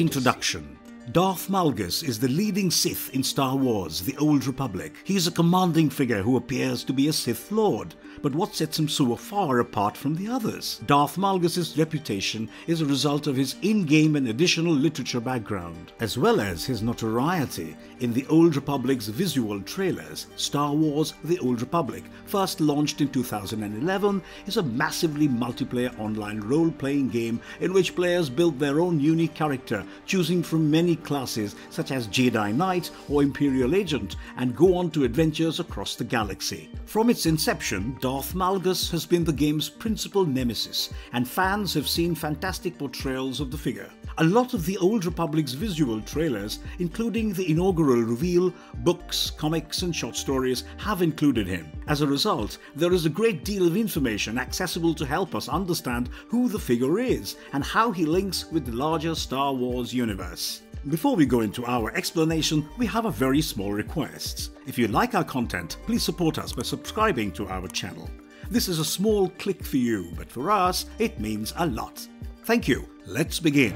Introduction Darth Malgus is the leading Sith in Star Wars The Old Republic. He is a commanding figure who appears to be a Sith Lord. But what sets him so far apart from the others? Darth Malgus' reputation is a result of his in-game and additional literature background, as well as his notoriety in the Old Republic's visual trailers. Star Wars The Old Republic, first launched in 2011, is a massively multiplayer online role-playing game in which players build their own unique character, choosing from many classes such as Jedi Knight or Imperial Agent, and go on to adventures across the galaxy. From its inception, Darth Malgus has been the game's principal nemesis, and fans have seen fantastic portrayals of the figure. A lot of the Old Republic's visual trailers, including the inaugural reveal, books, comics, and short stories, have included him. As a result, there is a great deal of information accessible to help us understand who the figure is and how he links with the larger Star Wars universe. Before we go into our explanation, we have a very small request. If you like our content, please support us by subscribing to our channel. This is a small click for you, but for us, it means a lot. Thank you. Let's begin.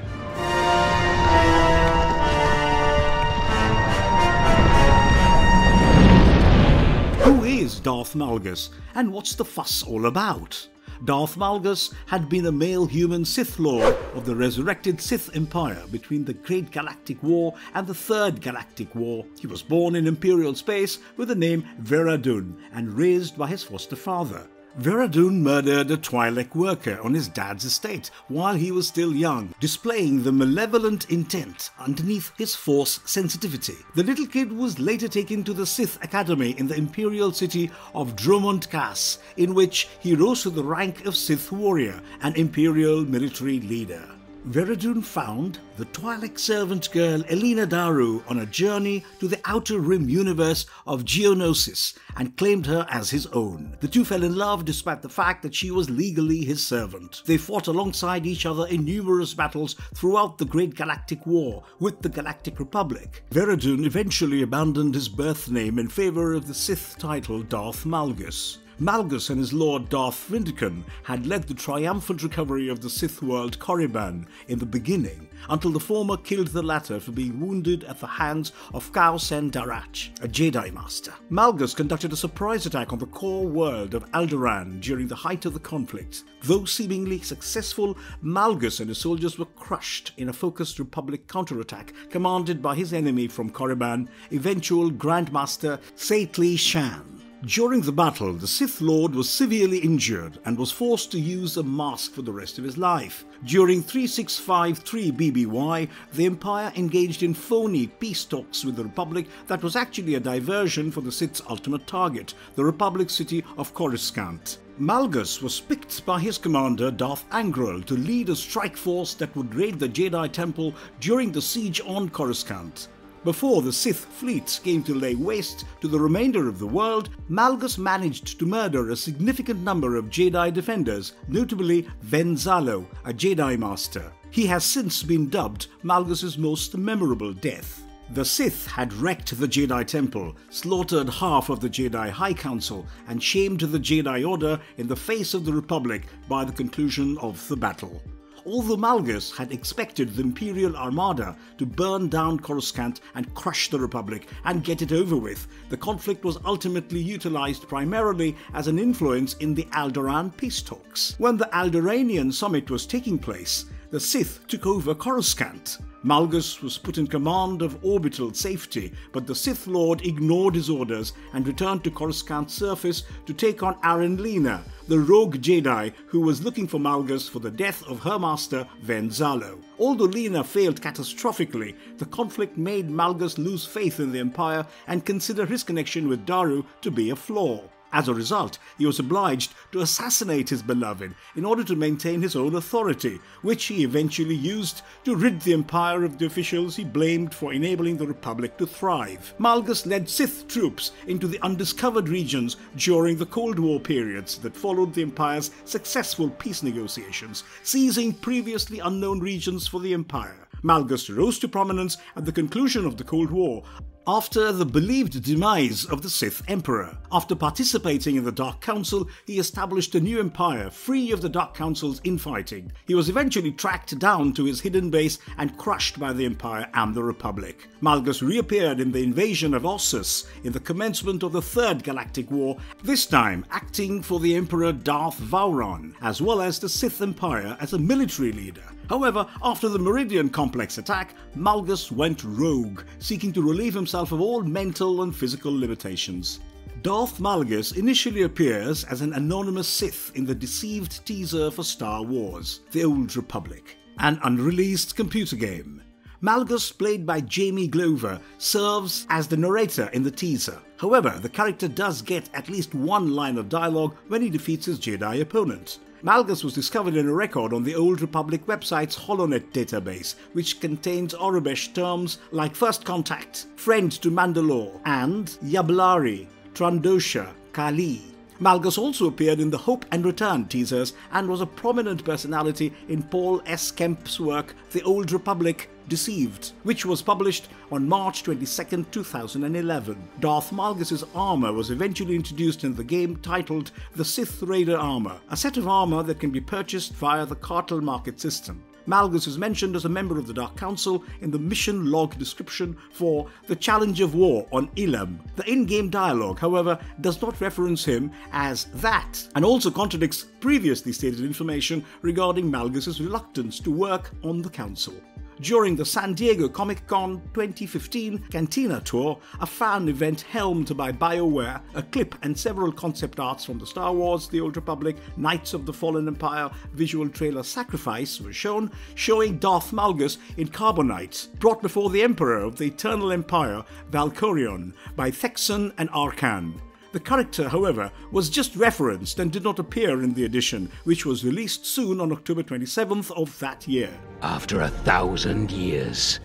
Who is Darth Malgus, and what's the fuss all about? Darth Malgus had been a male human Sith Lord of the resurrected Sith Empire between the Great Galactic War and the Third Galactic War. He was born in Imperial space with the name Veradun and raised by his foster father. Veradun murdered a Twi'lek worker on his dad's estate while he was still young, displaying the malevolent intent underneath his force sensitivity. The little kid was later taken to the Sith Academy in the imperial city of Dromund Kaas, in which he rose to the rank of Sith warrior and imperial military leader. Veradun found the Twi'lek servant girl Eleena Daru on a journey to the outer rim universe of Geonosis and claimed her as his own. The two fell in love despite the fact that she was legally his servant. They fought alongside each other in numerous battles throughout the Great Galactic War with the Galactic Republic. Veradun eventually abandoned his birth name in favor of the Sith title Darth Malgus. Malgus and his lord Darth Vindican had led the triumphant recovery of the Sith world Korriban in the beginning, until the former killed the latter for being wounded at the hands of Kao Cen Darach, a Jedi Master. Malgus conducted a surprise attack on the core world of Alderaan during the height of the conflict. Though seemingly successful, Malgus and his soldiers were crushed in a focused Republic counterattack commanded by his enemy from Korriban, eventual Grandmaster Satele Shan. During the battle, the Sith Lord was severely injured and was forced to use a mask for the rest of his life. During 3653 BBY, the Empire engaged in phony peace talks with the Republic that was actually a diversion for the Sith's ultimate target, the Republic city of Coruscant. Malgus was picked by his commander Darth Angral to lead a strike force that would raid the Jedi Temple during the siege on Coruscant. Before the Sith fleets came to lay waste to the remainder of the world, Malgus managed to murder a significant number of Jedi defenders, notably Ven Zallow, a Jedi Master. He has since been dubbed Malgus's most memorable death. The Sith had wrecked the Jedi Temple, slaughtered half of the Jedi High Council, and shamed the Jedi Order in the face of the Republic by the conclusion of the battle. Although Malgus had expected the Imperial Armada to burn down Coruscant and crush the Republic and get it over with, the conflict was ultimately utilized primarily as an influence in the Alderaan peace talks. When the Alderaanian summit was taking place, the Sith took over Coruscant. Malgus was put in command of orbital safety, but the Sith Lord ignored his orders and returned to Coruscant's surface to take on Aryn Lina, the rogue Jedi who was looking for Malgus for the death of her master, Ven Zallow. Although Lina failed catastrophically, the conflict made Malgus lose faith in the Empire and consider his connection with Daru to be a flaw. As a result, he was obliged to assassinate his beloved in order to maintain his own authority, which he eventually used to rid the Empire of the officials he blamed for enabling the Republic to thrive. Malgus led Sith troops into the undiscovered regions during the Cold War periods that followed the Empire's successful peace negotiations, seizing previously unknown regions for the Empire. Malgus rose to prominence at the conclusion of the Cold War after the believed demise of the Sith Emperor. After participating in the Dark Council, he established a new empire free of the Dark Council's infighting. He was eventually tracked down to his hidden base and crushed by the Empire and the Republic. Malgus reappeared in the invasion of Ossus in the commencement of the Third Galactic War, this time acting for the Emperor Darth Vowrawn, as well as the Sith Empire as a military leader. However, after the Meridian Complex attack, Malgus went rogue, seeking to relieve himself of all mental and physical limitations. Darth Malgus initially appears as an anonymous Sith in the deceived teaser for Star Wars The Old Republic, an unreleased computer game. Malgus, played by Jamie Glover, serves as the narrator in the teaser. However, the character does get at least one line of dialogue when he defeats his Jedi opponent. Malgus was discovered in a record on the Old Republic website's Holonet database, which contains Aurebesh terms like First Contact, Friend to Mandalore, and Yabellari, Trandosha, Kali. Malgus also appeared in the Hope and Return teasers and was a prominent personality in Paul S. Kemp's work The Old Republic Deceived, which was published on March 22, 2011. Darth Malgus' armor was eventually introduced in the game titled the Sith Raider Armor, a set of armor that can be purchased via the Cartel Market system. Malgus is mentioned as a member of the Dark Council in the mission log description for the Challenge of War on Ilum. The in game dialogue, however, does not reference him as that, and also contradicts previously stated information regarding Malgus's reluctance to work on the Council. During the San Diego Comic Con 2015 Cantina Tour, a fan event helmed by BioWare, a clip and several concept arts from the Star Wars The Old Republic Knights of the Fallen Empire visual trailer Sacrifice was shown, showing Darth Malgus in Carbonite, brought before the Emperor of the Eternal Empire, Valkorion, by Thexan and Arcann. The character, however, was just referenced and did not appear in the edition, which was released soon on October 27th of that year. After a thousand years,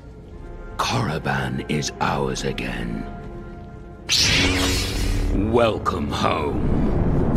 Korriban is ours again. Welcome home.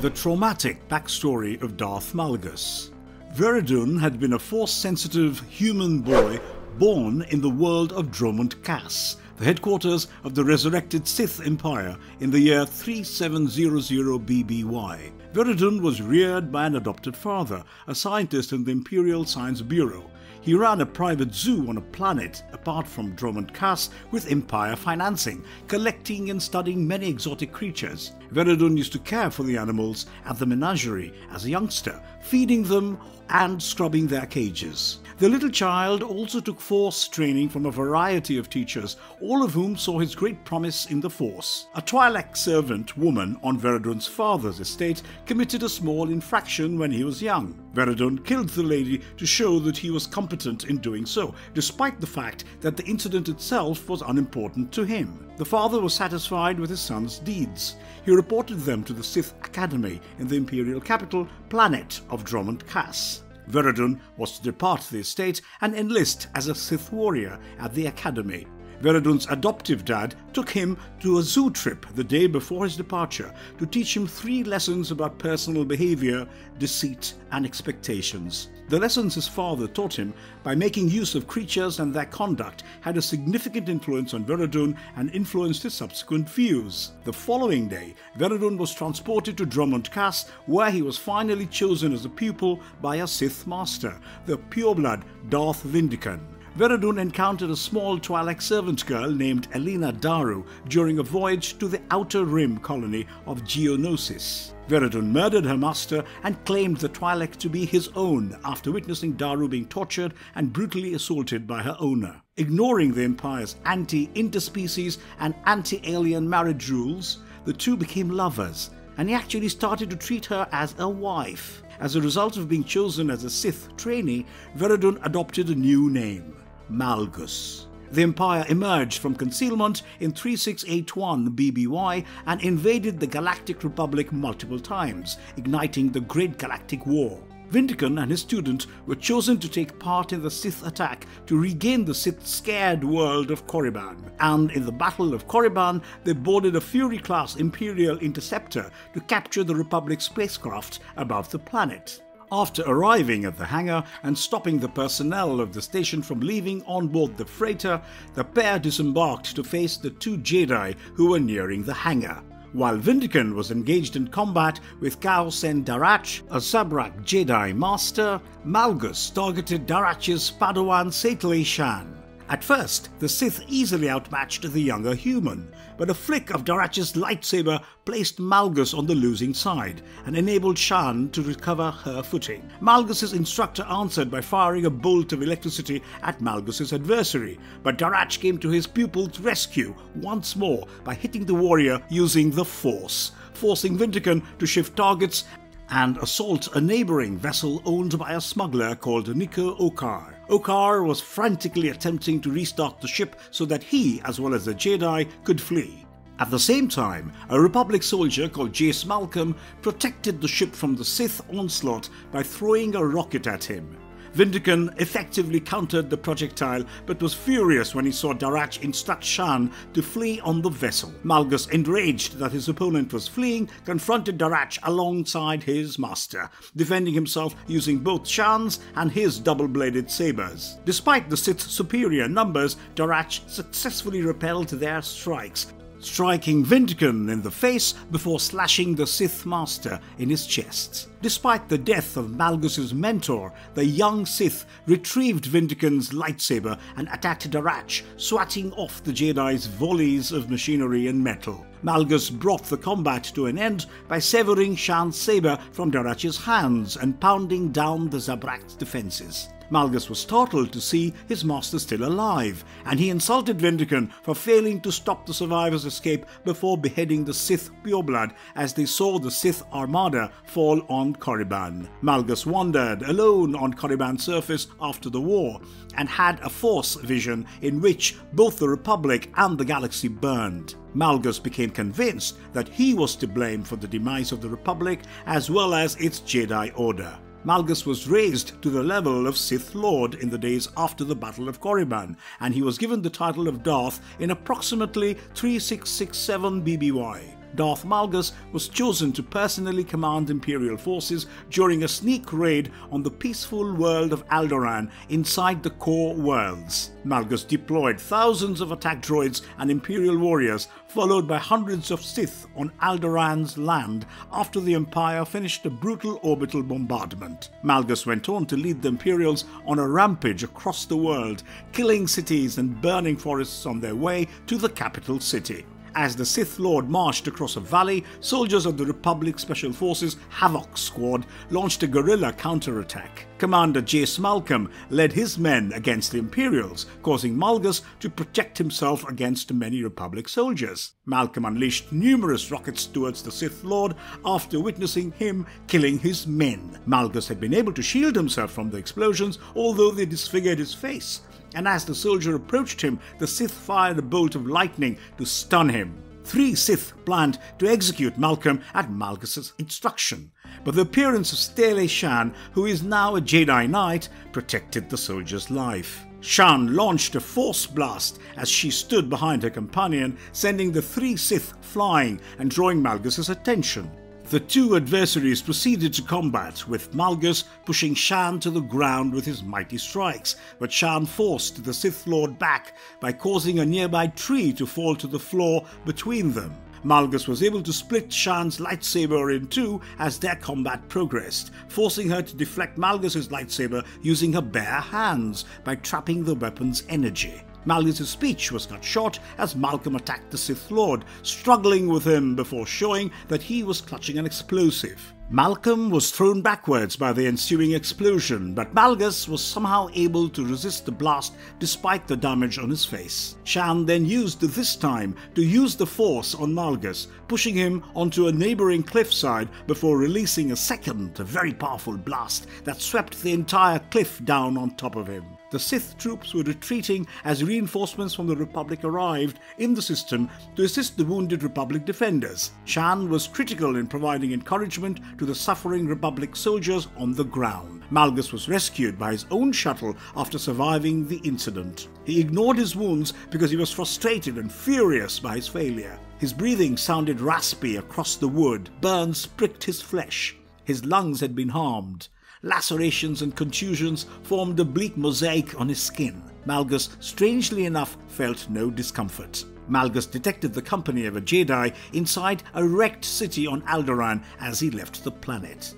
The traumatic backstory of Darth Malgus. Veradun had been a force-sensitive human boy born in the world of Dromund Kaas, the headquarters of the resurrected Sith Empire in the year 3700 BBY. Veradun was reared by an adopted father, a scientist in the Imperial Science Bureau. He ran a private zoo on a planet apart from Dromund Kaas with Empire financing, collecting and studying many exotic creatures. Veradun used to care for the animals at the menagerie as a youngster, feeding them and scrubbing their cages. The little child also took Force training from a variety of teachers, all of whom saw his great promise in the Force. A Twi'lek servant woman on Veradun's father's estate committed a small infraction when he was young. Veradun killed the lady to show that he was competent in doing so, despite the fact that the incident itself was unimportant to him. The father was satisfied with his son's deeds. He reported them to the Sith Academy in the imperial capital, planet of Dromund Kaas. Veradun was to depart the estate and enlist as a Sith warrior at the academy. Veradun's adoptive dad took him to a zoo trip the day before his departure to teach him three lessons about personal behavior, deceit, and expectations. The lessons his father taught him by making use of creatures and their conduct had a significant influence on Veradun and influenced his subsequent views. The following day, Veradun was transported to Dromund Kaas, where he was finally chosen as a pupil by a Sith master, the pureblood Darth Vindican. Veradun encountered a small Twi'lek servant girl named Eleena Daru during a voyage to the Outer Rim colony of Geonosis. Veradun murdered her master and claimed the Twi'lek to be his own after witnessing Daru being tortured and brutally assaulted by her owner. Ignoring the Empire's anti-interspecies and anti-alien marriage rules, the two became lovers, and he actually started to treat her as a wife. As a result of being chosen as a Sith trainee, Veradun adopted a new name, Malgus. The Empire emerged from concealment in 3681 BBY and invaded the Galactic Republic multiple times, igniting the Great Galactic War. Vindican and his student were chosen to take part in the Sith attack to regain the Sith scared world of Korriban, and in the Battle of Korriban, they boarded a Fury class Imperial interceptor to capture the Republic spacecraft above the planet. After arriving at the hangar and stopping the personnel of the station from leaving on board the freighter, the pair disembarked to face the two Jedi who were nearing the hangar. While Vindican was engaged in combat with Kao Cen Darach, a Zabrak Jedi Master, Malgus targeted Darach's Padawan Satele Shan. At first, the Sith easily outmatched the younger human, but a flick of Darach's lightsaber placed Malgus on the losing side and enabled Shan to recover her footing. Malgus's instructor answered by firing a bolt of electricity at Malgus's adversary, but Darach came to his pupil's rescue once more by hitting the warrior using the Force, forcing Vindican to shift targets and assault a neighboring vessel owned by a smuggler called Nico Okarr. Okarr was frantically attempting to restart the ship so that he, as well as the Jedi, could flee. At the same time, a Republic soldier called Jace Malcom protected the ship from the Sith onslaught by throwing a rocket at him. Vindican effectively countered the projectile but was furious when he saw Darach instruct Shan to flee on the vessel. Malgus, enraged that his opponent was fleeing, confronted Darach alongside his master, defending himself using both Shan's and his double-bladed sabers. Despite the Sith's superior numbers, Darach successfully repelled their strikes, striking Vindican in the face before slashing the Sith Master in his chest. Despite the death of Malgus's mentor, the young Sith retrieved Vindican's lightsaber and attacked Darach, swatting off the Jedi's volleys of machinery and metal. Malgus brought the combat to an end by severing Shan's saber from Darach's hands and pounding down the Zabrak's defenses. Malgus was startled to see his master still alive, and he insulted Vindican for failing to stop the survivors' escape before beheading the Sith pureblood as they saw the Sith armada fall on Korriban. Malgus wandered alone on Korriban's surface after the war and had a force vision in which both the Republic and the galaxy burned. Malgus became convinced that he was to blame for the demise of the Republic as well as its Jedi Order. Malgus was raised to the level of Sith Lord in the days after the Battle of Korriban, and he was given the title of Darth in approximately 3667 BBY. Darth Malgus was chosen to personally command Imperial forces during a sneak raid on the peaceful world of Alderaan inside the core worlds. Malgus deployed thousands of attack droids and Imperial warriors, followed by hundreds of Sith on Alderaan's land after the Empire finished a brutal orbital bombardment. Malgus went on to lead the Imperials on a rampage across the world, killing cities and burning forests on their way to the capital city. As the Sith Lord marched across a valley, soldiers of the Republic Special Forces Havoc Squad launched a guerrilla counterattack. Commander Jace Malcom led his men against the Imperials, causing Malgus to protect himself against many Republic soldiers. Malcom unleashed numerous rockets towards the Sith Lord after witnessing him killing his men. Malgus had been able to shield himself from the explosions, although they disfigured his face and as the soldier approached him, the Sith fired a bolt of lightning to stun him. Three Sith planned to execute Malcom at Malgus's instruction, but the appearance of Satele Shan, who is now a Jedi Knight, protected the soldier's life. Shan launched a force blast as she stood behind her companion, sending the three Sith flying and drawing Malgus's attention. The two adversaries proceeded to combat, with Malgus pushing Shan to the ground with his mighty strikes, but Shan forced the Sith Lord back by causing a nearby tree to fall to the floor between them. Malgus was able to split Shan's lightsaber in two as their combat progressed, forcing her to deflect Malgus's lightsaber using her bare hands by trapping the weapon's energy. Malgus' speech was cut short as Malcom attacked the Sith Lord, struggling with him before showing that he was clutching an explosive. Malcom was thrown backwards by the ensuing explosion, but Malgus was somehow able to resist the blast despite the damage on his face. Shan then used this time to use the force on Malgus, pushing him onto a neighboring cliffside before releasing a second, very powerful blast that swept the entire cliff down on top of him. The Sith troops were retreating as reinforcements from the Republic arrived in the system to assist the wounded Republic defenders. Shan was critical in providing encouragement to the suffering Republic soldiers on the ground. Malgus was rescued by his own shuttle after surviving the incident. He ignored his wounds because he was frustrated and furious by his failure. His breathing sounded raspy across the wood, burns pricked his flesh. His lungs had been harmed. Lacerations and contusions formed a bleak mosaic on his skin. Malgus, strangely enough, felt no discomfort. Malgus detected the company of a Jedi inside a wrecked city on Alderaan as he left the planet.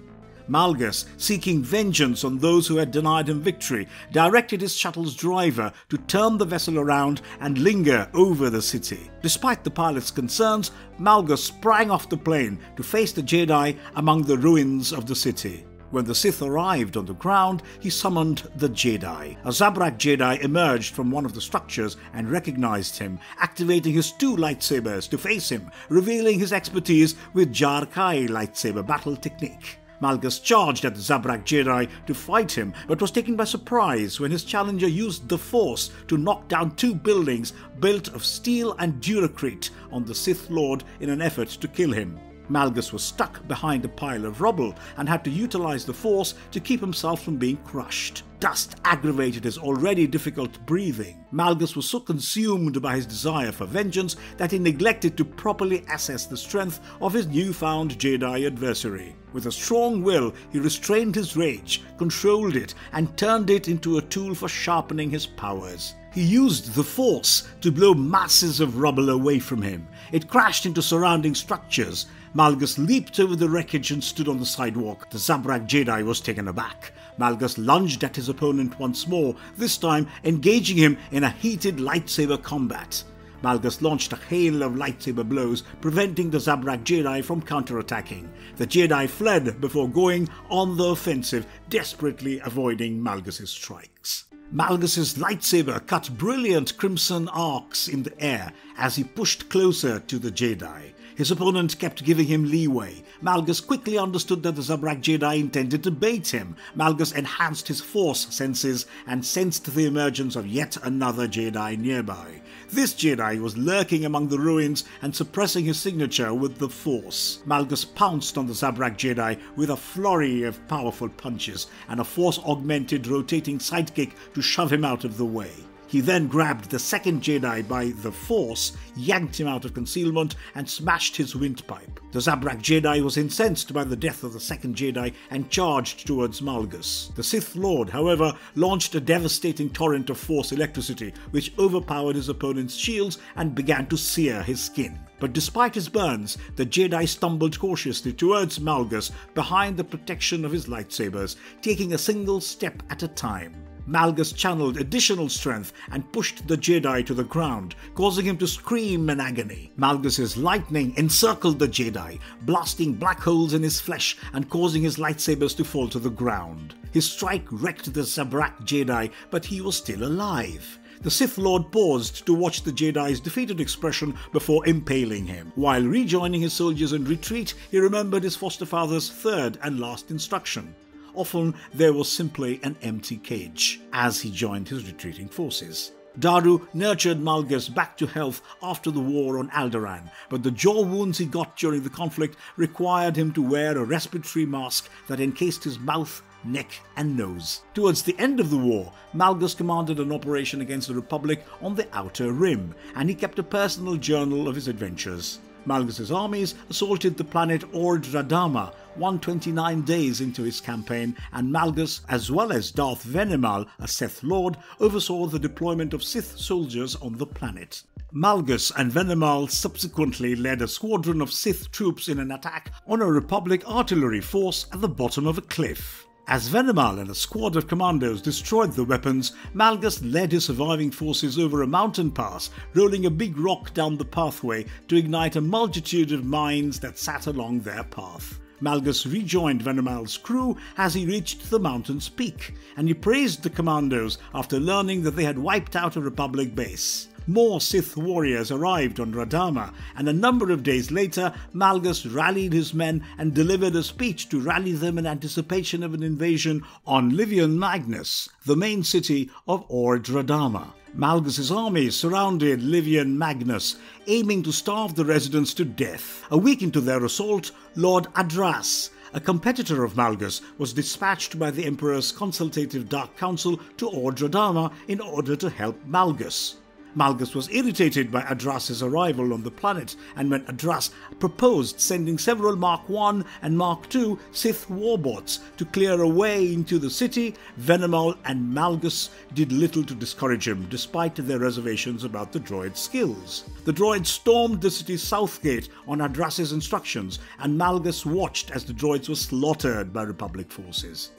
Malgus, seeking vengeance on those who had denied him victory, directed his shuttle's driver to turn the vessel around and linger over the city. Despite the pilot's concerns, Malgus sprang off the plane to face the Jedi among the ruins of the city. When the Sith arrived on the ground, he summoned the Jedi. A Zabrak Jedi emerged from one of the structures and recognized him, activating his two lightsabers to face him, revealing his expertise with Jar Kai lightsaber battle technique. Malgus charged at the Zabrak Jedi to fight him, but was taken by surprise when his challenger used the Force to knock down two buildings built of steel and duracrete on the Sith Lord in an effort to kill him. Malgus was stuck behind a pile of rubble and had to utilize the force to keep himself from being crushed. Dust aggravated his already difficult breathing. Malgus was so consumed by his desire for vengeance that he neglected to properly assess the strength of his newfound Jedi adversary. With a strong will, he restrained his rage, controlled it, and turned it into a tool for sharpening his powers. He used the Force to blow masses of rubble away from him. It crashed into surrounding structures. Malgus leaped over the wreckage and stood on the sidewalk. The Zabrak Jedi was taken aback. Malgus lunged at his opponent once more, this time engaging him in a heated lightsaber combat. Malgus launched a hail of lightsaber blows, preventing the Zabrak Jedi from counterattacking. The Jedi fled before going on the offensive, desperately avoiding Malgus's strikes. Malgus's lightsaber cut brilliant crimson arcs in the air as he pushed closer to the Jedi. His opponent kept giving him leeway. Malgus quickly understood that the Zabrak Jedi intended to bait him. Malgus enhanced his force senses and sensed the emergence of yet another Jedi nearby. This Jedi was lurking among the ruins and suppressing his signature with the Force. Malgus pounced on the Zabrak Jedi with a flurry of powerful punches and a force augmented rotating sidekick to shove him out of the way. He then grabbed the second Jedi by the Force, yanked him out of concealment, and smashed his windpipe. The Zabrak Jedi was incensed by the death of the second Jedi and charged towards Malgus. The Sith Lord, however, launched a devastating torrent of Force electricity, which overpowered his opponent's shields and began to sear his skin. But despite his burns, the Jedi stumbled cautiously towards Malgus behind the protection of his lightsabers, taking a single step at a time. Malgus channeled additional strength and pushed the Jedi to the ground, causing him to scream in agony. Malgus's lightning encircled the Jedi, blasting black holes in his flesh and causing his lightsabers to fall to the ground. His strike wrecked the Zabrak Jedi, but he was still alive. The Sith Lord paused to watch the Jedi's defeated expression before impaling him. While rejoining his soldiers in retreat, he remembered his foster father's third and last instruction Often there was simply an empty cage as he joined his retreating forces. Daru nurtured Malgus back to health after the war on Alderaan, but the jaw wounds he got during the conflict required him to wear a respiratory mask that encased his mouth, neck, and nose. Towards the end of the war, Malgus commanded an operation against the Republic on the Outer Rim, and he kept a personal journal of his adventures. Malgus's armies assaulted the planet Ord Radama 129 days into his campaign, and Malgus, as well as Darth Venemal, a Sith Lord, oversaw the deployment of Sith soldiers on the planet. Malgus and Venemal subsequently led a squadron of Sith troops in an attack on a Republic artillery force at the bottom of a cliff. As Venemal and a squad of commandos destroyed the weapons, Malgus led his surviving forces over a mountain pass, rolling a big rock down the pathway to ignite a multitude of mines that sat along their path. Malgus rejoined Venemal's crew as he reached the mountain's peak, and he praised the commandos after learning that they had wiped out a Republic base. More Sith warriors arrived on Radama, and a number of days later, Malgus rallied his men and delivered a speech to rally them in anticipation of an invasion on Livian Magnus, the main city of Ord Radama. Malgus's army surrounded Livian Magnus, aiming to starve the residents to death. A week into their assault, Lord Adraas, a competitor of Malgus, was dispatched by the Emperor's consultative Dark Council to Ord Radama in order to help Malgus. Malgus was irritated by Adraas's arrival on the planet, and when Adraas proposed sending several Mark I and Mark II Sith warbots to clear a way into the city, Venemal and Malgus did little to discourage him, despite their reservations about the droid's skills. The droids stormed the city's south gate on Adraas's instructions, and Malgus watched as the droids were slaughtered by Republic forces.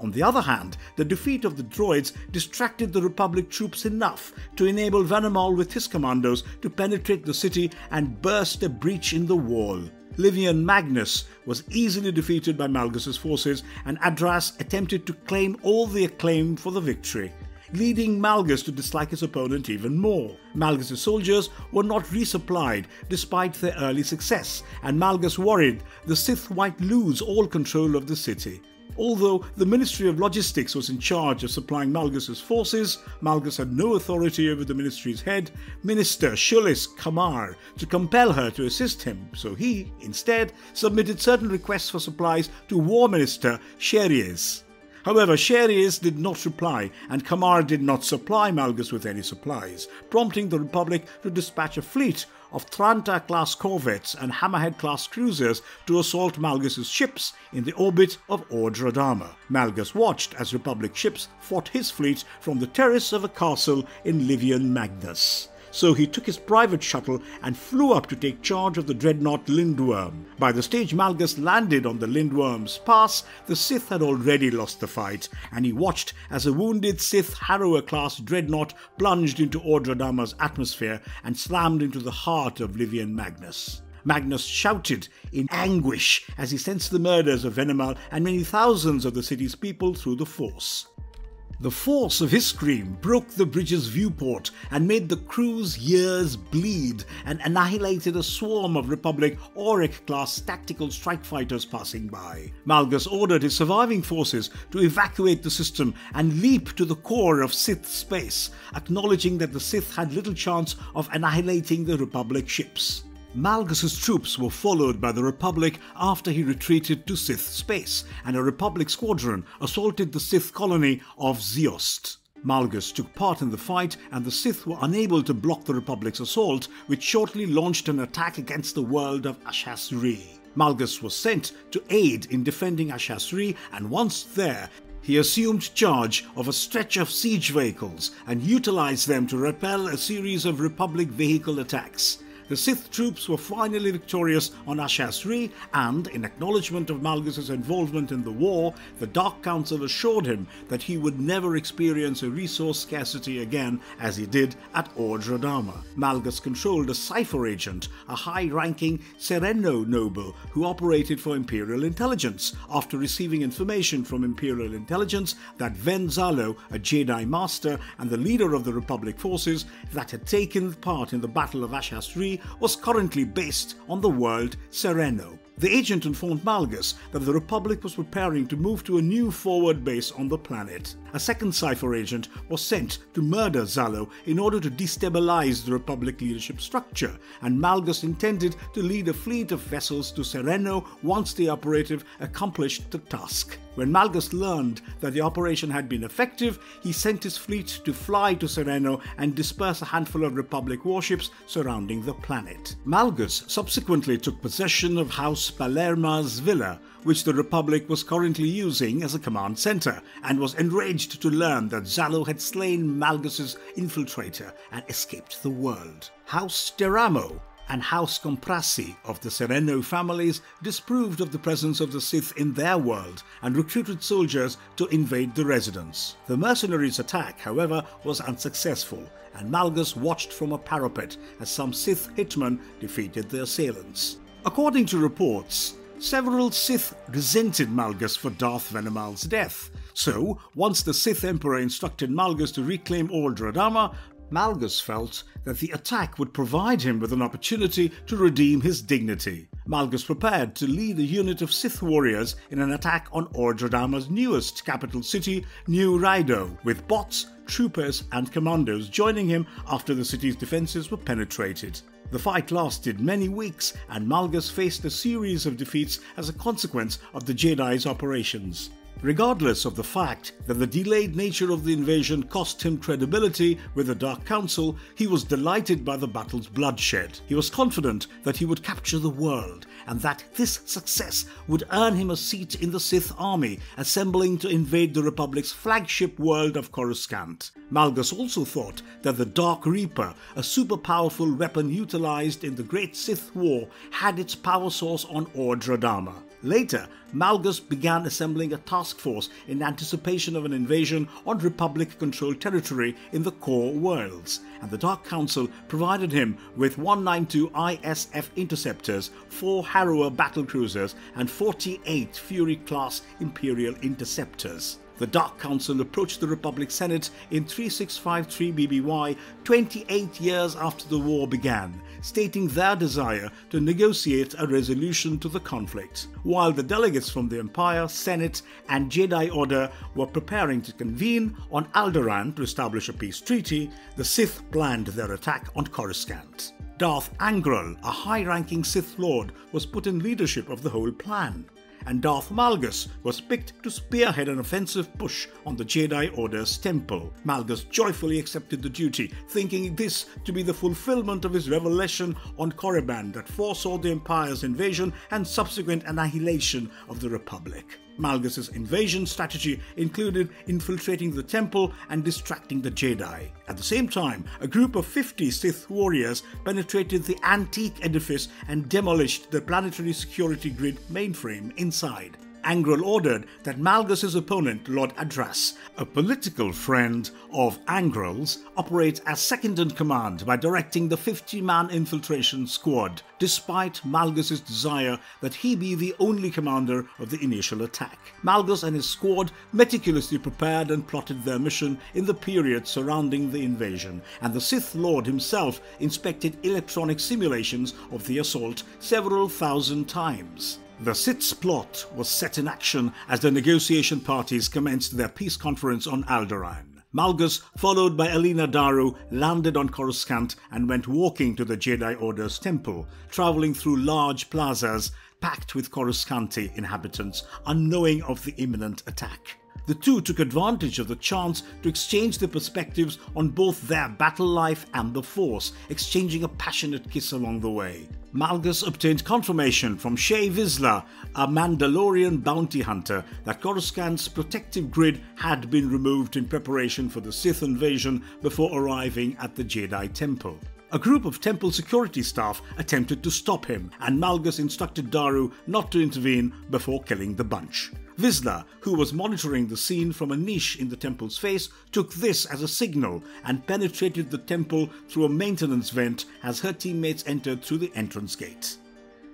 On the other hand, the defeat of the droids distracted the Republic troops enough to enable Venemal with his commandos to penetrate the city and burst a breach in the wall. Livian Magnus was easily defeated by Malgus's forces, and Adraas attempted to claim all the acclaim for the victory, leading Malgus to dislike his opponent even more. Malgus's soldiers were not resupplied despite their early success, and Malgus worried the Sith might lose all control of the city. Although the Ministry of Logistics was in charge of supplying Malgus's forces, Malgus had no authority over the ministry's head, Minister Shulis Kamar, to compel her to assist him, so he, instead, submitted certain requests for supplies to War Minister Sheries. However, Sheries did not reply, and Kamar did not supply Malgus with any supplies, prompting the Republic to dispatch a fleet of Thranta class corvettes and Hammerhead class cruisers to assault Malgus's ships in the orbit of Ord Radama. Malgus watched as Republic ships fought his fleet from the terrace of a castle in Livian Magnus so he took his private shuttle and flew up to take charge of the dreadnought Lindworm. By the stage Malgus landed on the Lindworm's pass, the Sith had already lost the fight, and he watched as a wounded Sith Harrower class dreadnought plunged into Ord Radama's atmosphere and slammed into the heart of Livian Magnus. Malgus shouted in anguish as he sensed the murders of Venemal and many thousands of the city's people through the Force. The force of his scream broke the bridge's viewport and made the crew's ears bleed and annihilated a swarm of Republic Aurek class tactical strike fighters passing by. Malgus ordered his surviving forces to evacuate the system and leap to the core of Sith space, acknowledging that the Sith had little chance of annihilating the Republic ships. Malgus's troops were followed by the Republic after he retreated to Sith space, and a Republic squadron assaulted the Sith colony of Ziost. Malgus took part in the fight, and the Sith were unable to block the Republic's assault, which shortly launched an attack against the world of Ashas Ree. Malgus was sent to aid in defending Ashas Ree, and once there, he assumed charge of a stretch of siege vehicles and utilized them to repel a series of Republic vehicle attacks. The Sith troops were finally victorious on Ashas Ree, and, in acknowledgement of Malgus's involvement in the war, the Dark Council assured him that he would never experience a resource scarcity again as he did at Ord Radama. Malgus controlled a cipher agent, a high-ranking Serenno noble who operated for Imperial intelligence, after receiving information from Imperial intelligence that Ven Zallow, a Jedi Master and the leader of the Republic forces that had taken part in the Battle of Ashas Was currently based on the world Serenno. The agent informed Malgus that the Republic was preparing to move to a new forward base on the planet. A second cipher agent was sent to murder Zallow in order to destabilize the Republic leadership structure, and Malgus intended to lead a fleet of vessels to Serenno once the operative accomplished the task. When Malgus learned that the operation had been effective, he sent his fleet to fly to Serenno and disperse a handful of Republic warships surrounding the planet. Malgus subsequently took possession of House Palerma's villa, which the Republic was currently using as a command center, and was enraged to learn that Zallow had slain Malgus's infiltrator and escaped the world. House Teramo and House Comprassi of the Serenno families disproved of the presence of the Sith in their world and recruited soldiers to invade the residence. The mercenaries' attack, however, was unsuccessful, and Malgus watched from a parapet as some Sith hitmen defeated the assailants. According to reports, several Sith resented Malgus for Darth Venemal's death. So, once the Sith Emperor instructed Malgus to reclaim Ord Radama, Malgus felt that the attack would provide him with an opportunity to redeem his dignity. Malgus prepared to lead a unit of Sith warriors in an attack on Ord Radama's newest capital city, New Raido, with bots, troopers, and commandos joining him after the city's defenses were penetrated. The fight lasted many weeks, and Malgus faced a series of defeats as a consequence of the Jedi's operations. Regardless of the fact that the delayed nature of the invasion cost him credibility with the Dark Council, he was delighted by the battle's bloodshed. He was confident that he would capture the world and that this success would earn him a seat in the Sith army assembling to invade the Republic's flagship world of Coruscant. Malgus also thought that the Dark Reaper, a super powerful weapon utilized in the Great Sith War, had its power source on Ord Radama. Later, Malgus began assembling a task force in anticipation of an invasion on Republic controlled territory in the core worlds, and the Dark Council provided him with 192 ISF interceptors, 4 Harrower battlecruisers, and 48 Fury class Imperial interceptors. The Dark Council approached the Republic Senate in 3653 BBY 28 years after the war began, stating their desire to negotiate a resolution to the conflict. While the delegates from the Empire, Senate, and Jedi Order were preparing to convene on Alderaan to establish a peace treaty, the Sith planned their attack on Coruscant. Darth Angral, a high ranking Sith Lord, was put in leadership of the whole plan and Darth Malgus was picked to spearhead an offensive push on the Jedi Order's temple. Malgus joyfully accepted the duty, thinking this to be the fulfillment of his revelation on Korriban that foresaw the Empire's invasion and subsequent annihilation of the Republic. Malgus's invasion strategy included infiltrating the temple and distracting the Jedi. At the same time, a group of 50 Sith warriors penetrated the antique edifice and demolished the planetary security grid mainframe inside. Angral ordered that Malgus's opponent, Lord Adraas, a political friend of Angral's, operate as second in command by directing the 50 man infiltration squad, despite Malgus's desire that he be the only commander of the initial attack. Malgus and his squad meticulously prepared and plotted their mission in the period surrounding the invasion, and the Sith Lord himself inspected electronic simulations of the assault several thousand times. The Sith's plot was set in action as the negotiation parties commenced their peace conference on Alderaan. Malgus, followed by Eleena Daru, landed on Coruscant and went walking to the Jedi Order's temple, traveling through large plazas packed with Coruscanti inhabitants, unknowing of the imminent attack. The two took advantage of the chance to exchange their perspectives on both their battle life and the Force, exchanging a passionate kiss along the way. Malgus obtained confirmation from Shae Vizla, a Mandalorian bounty hunter, that Coruscant's protective grid had been removed in preparation for the Sith invasion before arriving at the Jedi Temple. A group of temple security staff attempted to stop him, and Malgus instructed Daru not to intervene before killing the bunch. Vizla, who was monitoring the scene from a niche in the temple's face, took this as a signal and penetrated the temple through a maintenance vent as her teammates entered through the entrance gate.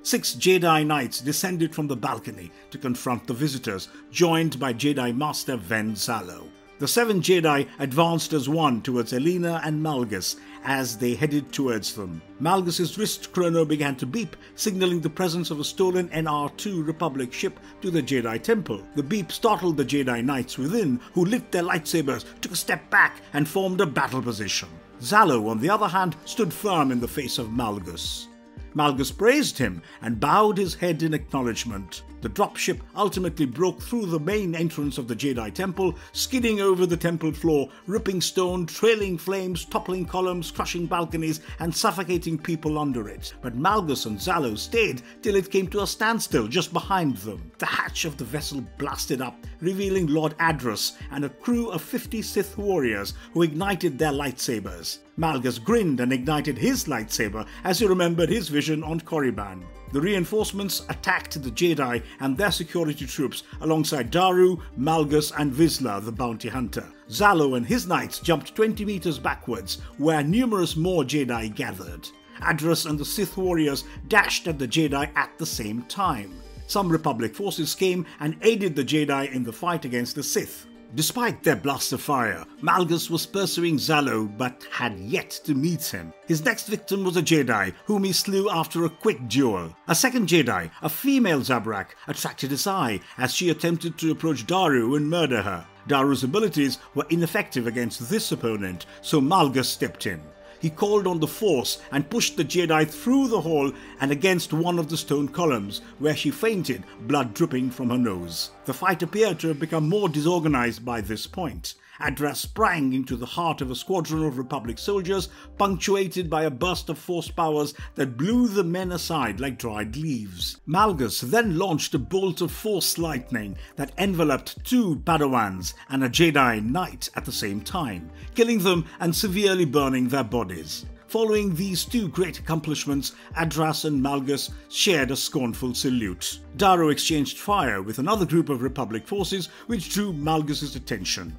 Six Jedi Knights descended from the balcony to confront the visitors, joined by Jedi Master Ven Zallow. The seven Jedi advanced as one towards Eleena and Malgus as they headed towards them. Malgus's wrist chrono began to beep, signaling the presence of a stolen NR2 Republic ship to the Jedi Temple. The beep startled the Jedi Knights within, who lit their lightsabers, took a step back, and formed a battle position. Zallow, on the other hand, stood firm in the face of Malgus. Malgus praised him and bowed his head in acknowledgement. The dropship ultimately broke through the main entrance of the Jedi Temple, skidding over the temple floor, ripping stone, trailing flames, toppling columns, crushing balconies, and suffocating people under it. But Malgus and Zallow stayed till it came to a standstill just behind them. The hatch of the vessel blasted up, revealing Lord Adraas and a crew of 50 Sith warriors who ignited their lightsabers. Malgus grinned and ignited his lightsaber as he remembered his vision on Korriban. The reinforcements attacked the Jedi and their security troops alongside Daru, Malgus, and Vizla, the bounty hunter. Zallow and his knights jumped 20 meters backwards, where numerous more Jedi gathered. Adraas and the Sith warriors dashed at the Jedi at the same time. Some Republic forces came and aided the Jedi in the fight against the Sith. Despite their blast of fire, Malgus was pursuing Zallow but had yet to meet him. His next victim was a Jedi, whom he slew after a quick duel. A second Jedi, a female Zabrak, attracted his eye as she attempted to approach Daru and murder her. Daru's abilities were ineffective against this opponent, so Malgus stepped in. He called on the Force and pushed the Jedi through the hall and against one of the stone columns, where she fainted, blood dripping from her nose. The fight appeared to have become more disorganized by this point. Adraas sprang into the heart of a squadron of Republic soldiers, punctuated by a burst of force powers that blew the men aside like dried leaves. Malgus then launched a bolt of force lightning that enveloped two Padawans and a Jedi Knight at the same time, killing them and severely burning their bodies. Following these two great accomplishments, Adraas and Malgus shared a scornful salute. Daru exchanged fire with another group of Republic forces, which drew Malgus's attention.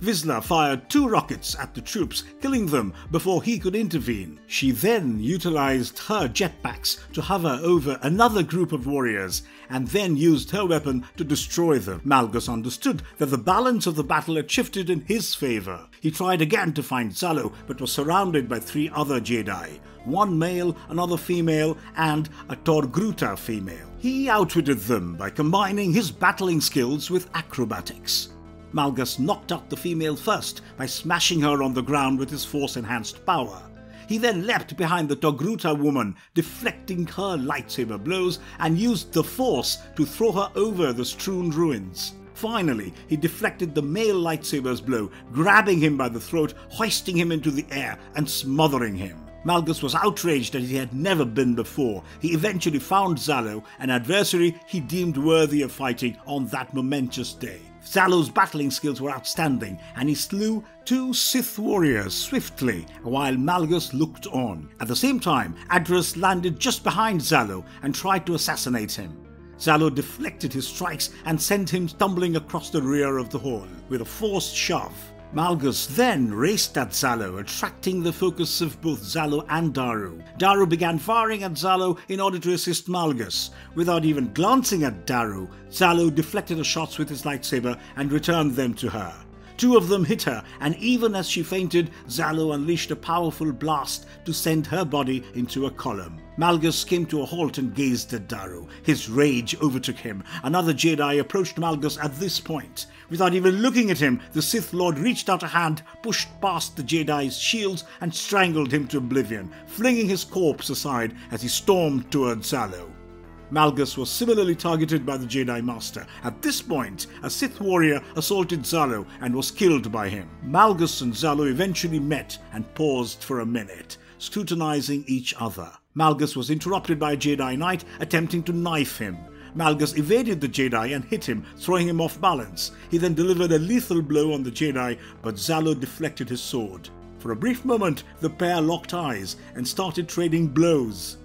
Vizla fired two rockets at the troops, killing them before he could intervene. She then utilized her jetpacks to hover over another group of warriors and then used her weapon to destroy them. Malgus understood that the balance of the battle had shifted in his favor. He tried again to find Zallow but was surrounded by three other Jedi one male, another female, and a Togruta female. He outwitted them by combining his battling skills with acrobatics. Malgus knocked out the female first by smashing her on the ground with his force enhanced power. He then leapt behind the Togruta woman, deflecting her lightsaber blows, and used the force to throw her over the strewn ruins. Finally, he deflected the male lightsaber's blow, grabbing him by the throat, hoisting him into the air, and smothering him. Malgus was outraged as he had never been before. He eventually found Zallow, an adversary he deemed worthy of fighting on that momentous day. Zallow's battling skills were outstanding, and he slew two Sith warriors swiftly while Malgus looked on. At the same time, Adraas landed just behind Zallow and tried to assassinate him. Zallow deflected his strikes and sent him tumbling across the rear of the hall with a forced shove. Malgus then raced at Zallow, attracting the focus of both Zallow and Daru. Daru began firing at Zallow in order to assist Malgus. Without even glancing at Daru, Zallow deflected the shots with his lightsaber and returned them to her. Two of them hit her, and even as she fainted, Zallow unleashed a powerful blast to send her body into a column. Malgus came to a halt and gazed at Daru. His rage overtook him. Another Jedi approached Malgus at this point. Without even looking at him, the Sith Lord reached out a hand, pushed past the Jedi's shields, and strangled him to oblivion, flinging his corpse aside as he stormed toward Zallow. Malgus was similarly targeted by the Jedi Master. At this point, a Sith warrior assaulted Zallow and was killed by him. Malgus and Zallow eventually met and paused for a minute, scrutinizing each other. Malgus was interrupted by a Jedi Knight attempting to knife him. Malgus evaded the Jedi and hit him, throwing him off balance. He then delivered a lethal blow on the Jedi, but Zallow deflected his sword. For a brief moment, the pair locked eyes and started trading blows.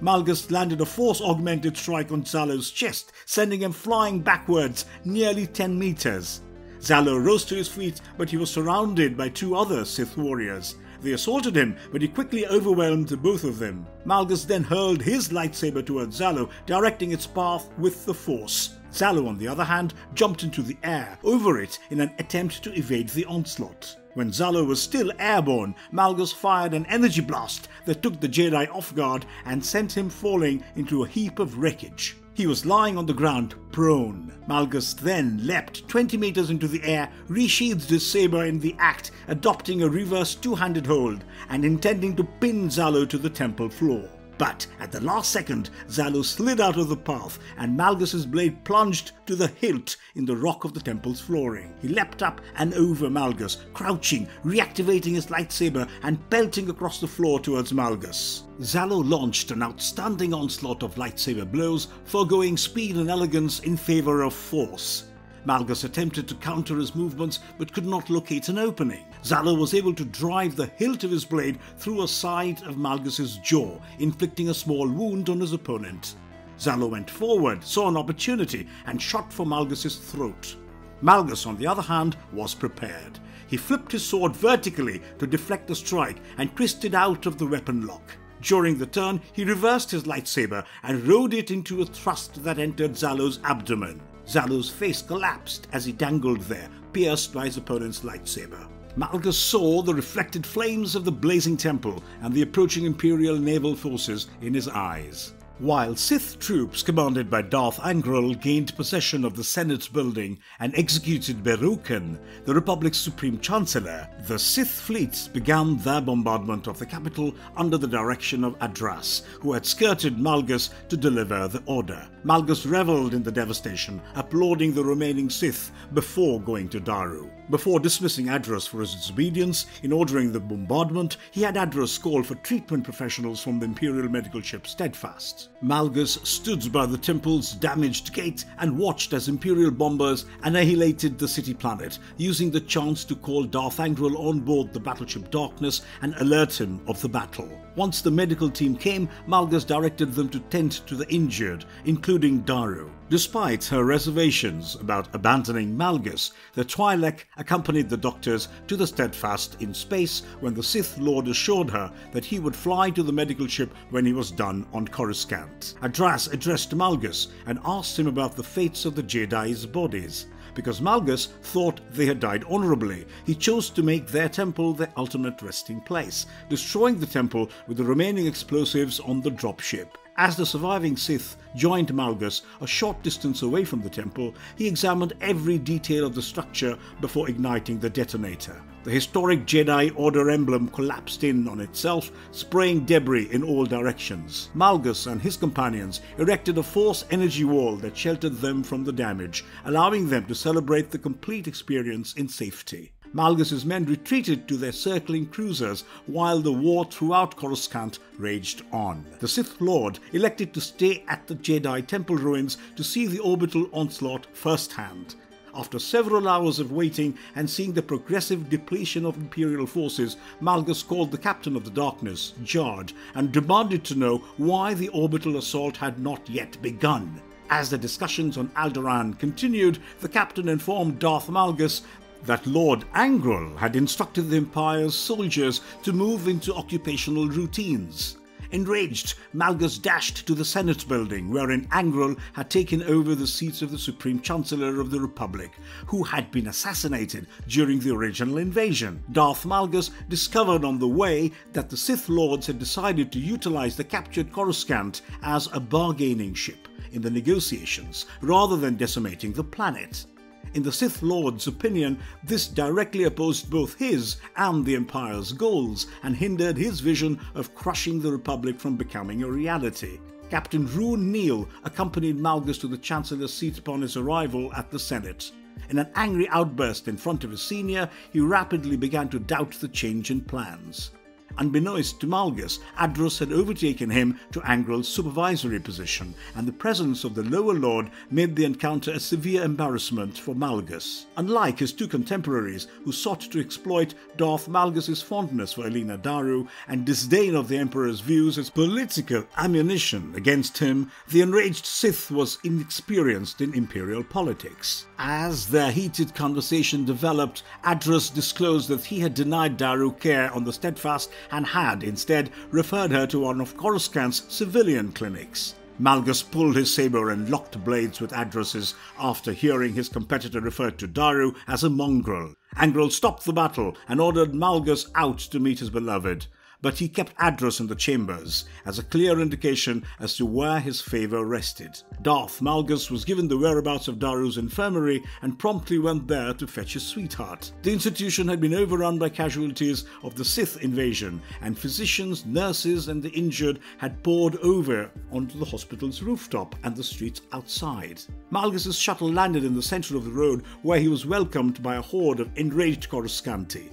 Malgus landed a force augmented strike on Zallow's chest, sending him flying backwards nearly 10 meters. Zallow rose to his feet, but he was surrounded by two other Sith warriors. They assaulted him, but he quickly overwhelmed both of them. Malgus then hurled his lightsaber towards Zallow, directing its path with the Force. Zallow, on the other hand, jumped into the air, over it, in an attempt to evade the onslaught. When Zallow was still airborne, Malgus fired an energy blast that took the Jedi off guard and sent him falling into a heap of wreckage. He was lying on the ground, prone. Malgus then leapt 20 meters into the air, resheathed his saber in the act, adopting a reverse two-handed hold, and intending to pin Zallow to the temple floor. But at the last second, Zallow slid out of the path and Malgus's blade plunged to the hilt in the rock of the temple's flooring. He leapt up and over Malgus, crouching, reactivating his lightsaber and pelting across the floor towards Malgus. Zallow launched an outstanding onslaught of lightsaber blows, foregoing speed and elegance in favor of force. Malgus attempted to counter his movements but could not locate an opening. Zallow was able to drive the hilt of his blade through a side of Malgus's jaw, inflicting a small wound on his opponent. Zallow went forward, saw an opportunity, and shot for Malgus's throat. Malgus, on the other hand, was prepared. He flipped his sword vertically to deflect the strike and twisted out of the weapon lock. During the turn, he reversed his lightsaber and rode it into a thrust that entered Zallow's abdomen. Zallow's face collapsed as he dangled there, pierced by his opponent's lightsaber. Malgus saw the reflected flames of the blazing temple and the approaching Imperial naval forces in his eyes. While Sith troops commanded by Darth Angral gained possession of the Senate building and executed Berooken, the Republic's Supreme Chancellor, the Sith fleets began their bombardment of the capital under the direction of Adraas, who had skirted Malgus to deliver the order. Malgus reveled in the devastation, applauding the remaining Sith before going to Daru. Before dismissing Adraas for his disobedience in ordering the bombardment, he had Adraas call for treatment professionals from the Imperial medical ship Steadfast. Malgus stood by the temple's damaged gate and watched as Imperial bombers annihilated the city planet, using the chance to call Darth Angral on board the battleship Darkness and alert him of the battle. Once the medical team came, Malgus directed them to tend to the injured, including Daru. Despite her reservations about abandoning Malgus, the Twi'lek accompanied the doctors to the Steadfast in space when the Sith Lord assured her that he would fly to the medical ship when he was done on Coruscant. Adraas addressed Malgus and asked him about the fates of the Jedi's bodies. Because Malgus thought they had died honorably, he chose to make their temple their ultimate resting place, destroying the temple with the remaining explosives on the dropship. As the surviving Sith joined Malgus a short distance away from the temple, he examined every detail of the structure before igniting the detonator. The historic Jedi Order emblem collapsed in on itself, spraying debris in all directions. Malgus and his companions erected a force energy wall that sheltered them from the damage, allowing them to celebrate the complete experience in safety. Malgus's men retreated to their circling cruisers while the war throughout Coruscant raged on. The Sith Lord elected to stay at the Jedi Temple ruins to see the orbital onslaught firsthand. After several hours of waiting and seeing the progressive depletion of Imperial forces, Malgus called the captain of the darkness, Jard, and demanded to know why the orbital assault had not yet begun. As the discussions on Alderaan continued, the captain informed Darth Malgus that Lord Angral had instructed the Empire's soldiers to move into occupational routines. Enraged, Malgus dashed to the Senate building, wherein Angral had taken over the seat of the Supreme Chancellor of the Republic, who had been assassinated during the original invasion. Darth Malgus discovered on the way that the Sith Lords had decided to utilize the captured Coruscant as a bargaining ship in the negotiations, rather than decimating the planet. In the Sith Lord's opinion, this directly opposed both his and the Empire's goals and hindered his vision of crushing the Republic from becoming a reality. Captain Roon Neill accompanied Malgus to the Chancellor's seat upon his arrival at the Senate. In an angry outburst in front of his senior, he rapidly began to doubt the change in plans. Unbeknownst to Malgus, Adraas had overtaken him to Angral's supervisory position, and the presence of the lower lord made the encounter a severe embarrassment for Malgus. Unlike his two contemporaries, who sought to exploit Darth Malgus's fondness for Eleena Daru and disdain of the Emperor's views as political ammunition against him, the enraged Sith was inexperienced in Imperial politics. As their heated conversation developed, Adraas disclosed that he had denied Daru care on the steadfast and had instead referred her to one of Coruscant's civilian clinics. Malgus pulled his saber and locked blades with Adraas's after hearing his competitor referred to Daru as a mongrel. Angral stopped the battle and ordered Malgus out to meet his beloved but he kept Adraas in the chambers as a clear indication as to where his favor rested. Darth Malgus was given the whereabouts of Daru's infirmary and promptly went there to fetch his sweetheart. The institution had been overrun by casualties of the Sith invasion, and physicians, nurses, and the injured had poured over onto the hospital's rooftop and the streets outside. Malgus's shuttle landed in the center of the road where he was welcomed by a horde of enraged Coruscanti.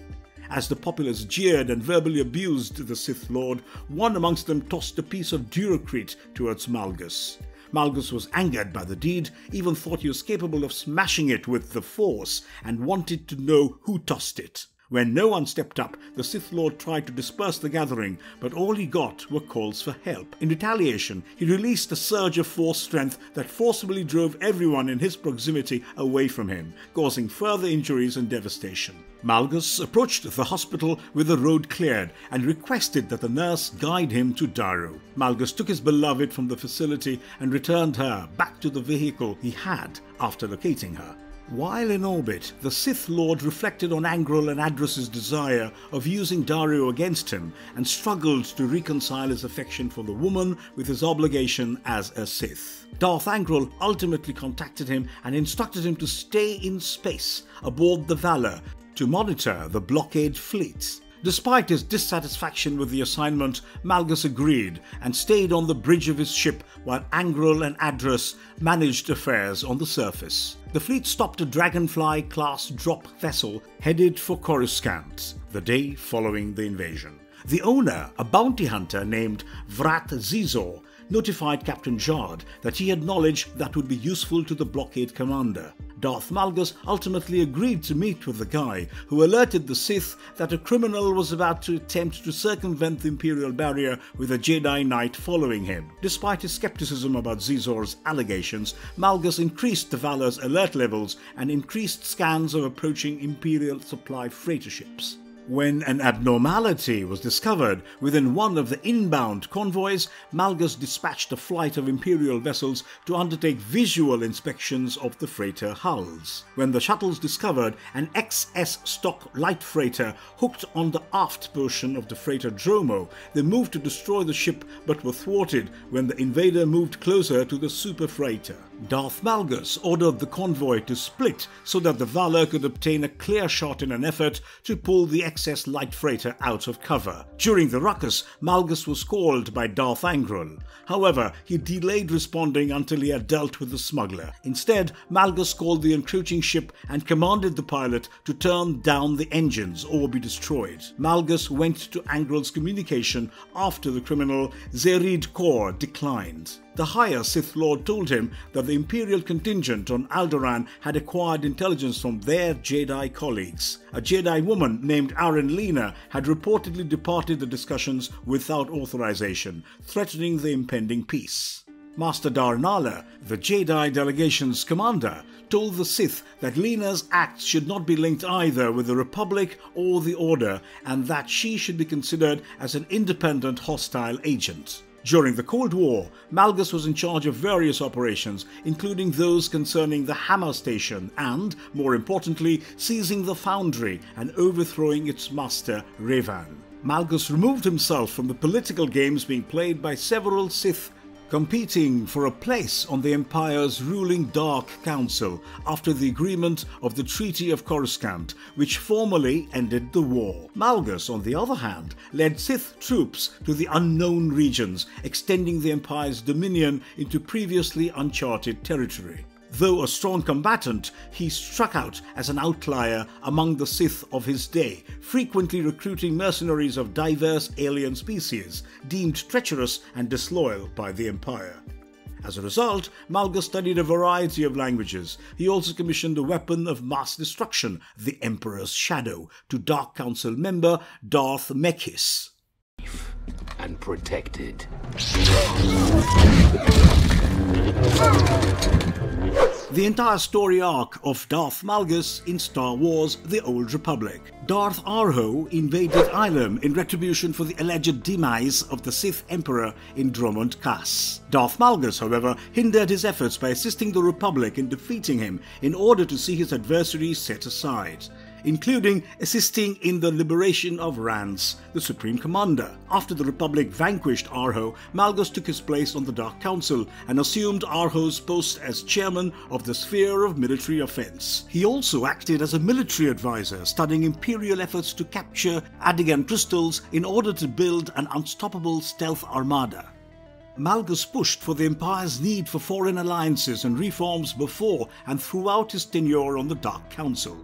As the populace jeered and verbally abused the Sith Lord, one amongst them tossed a piece of durocrete towards Malgus. Malgus was angered by the deed, even thought he was capable of smashing it with the Force, and wanted to know who tossed it. When no one stepped up, the Sith Lord tried to disperse the gathering, but all he got were calls for help. In retaliation, he released a surge of force strength that forcibly drove everyone in his proximity away from him, causing further injuries and devastation. Malgus approached the hospital with the road cleared and requested that the nurse guide him to Daru. Malgus took his beloved from the facility and returned her back to the vehicle he had after locating her. While in orbit, the Sith Lord reflected on Angral and Adraas's desire of using Daru against him and struggled to reconcile his affection for the woman with his obligation as a Sith. Darth Angral ultimately contacted him and instructed him to stay in space aboard the Valor to monitor the blockade fleet. Despite his dissatisfaction with the assignment, Malgus agreed and stayed on the bridge of his ship while Angral and Adraas managed affairs on the surface. The fleet stopped a Dragonfly class drop vessel headed for Coruscant the day following the invasion. The owner, a bounty hunter named Vrat Xizor, notified Captain Jard that he had knowledge that would be useful to the blockade commander. Darth Malgus ultimately agreed to meet with the guy who alerted the Sith that a criminal was about to attempt to circumvent the Imperial barrier with a Jedi Knight following him. Despite his skepticism about Xizor's allegations, Malgus increased the Valor's alert levels and increased scans of approaching Imperial supply freighter ships. When an abnormality was discovered within one of the inbound convoys, Malgus dispatched a flight of Imperial vessels to undertake visual inspections of the freighter hulls. When the shuttles discovered an XS stock light freighter hooked on the aft portion of the freighter Dromo, they moved to destroy the ship but were thwarted when the invader moved closer to the super freighter. Darth Malgus ordered the convoy to split so that the Valor could obtain a clear shot in an effort to pull the excess light freighter out of cover. During the ruckus, Malgus was called by Darth Angral. However, he delayed responding until he had dealt with the smuggler. Instead, Malgus called the encroaching ship and commanded the pilot to turn down the engines or be destroyed. Malgus went to Angral's communication after the criminal Zeerid Korr declined. The higher Sith Lord told him that the Imperial contingent on Alderaan had acquired intelligence from their Jedi colleagues. A Jedi woman named Aryn Lena had reportedly departed the discussions without authorization, threatening the impending peace. Master Dar'Nala, the Jedi delegation's commander, told the Sith that Lena's acts should not be linked either with the Republic or the Order, and that she should be considered as an independent hostile agent. During the Cold War, Malgus was in charge of various operations, including those concerning the Hammer Station and, more importantly, seizing the Foundry and overthrowing its master, Revan. Malgus removed himself from the political games being played by several Sith competing for a place on the Empire's ruling Dark Council after the agreement of the Treaty of Coruscant, which formally ended the war. Malgus, on the other hand, led Sith troops to the unknown regions, extending the Empire's dominion into previously uncharted territory. Though a strong combatant, he struck out as an outlier among the Sith of his day, frequently recruiting mercenaries of diverse alien species, deemed treacherous and disloyal by the Empire. As a result, Malgus studied a variety of languages. He also commissioned a weapon of mass destruction, the Emperor's Shadow, to Dark Council member Darth Mekhis. And protected. The entire story arc of Darth Malgus in Star Wars The Old Republic. Darth Arho invaded Ilum in retribution for the alleged demise of the Sith Emperor in Dromund Kaas. Darth Malgus, however, hindered his efforts by assisting the Republic in defeating him in order to see his adversary set aside including assisting in the liberation of Rance, the Supreme Commander. After the Republic vanquished Arho, Malgus took his place on the Dark Council and assumed Arho's post as chairman of the Sphere of Military Offense. He also acted as a military advisor, studying Imperial efforts to capture Adegan crystals in order to build an unstoppable stealth armada. Malgus pushed for the Empire's need for foreign alliances and reforms before and throughout his tenure on the Dark Council.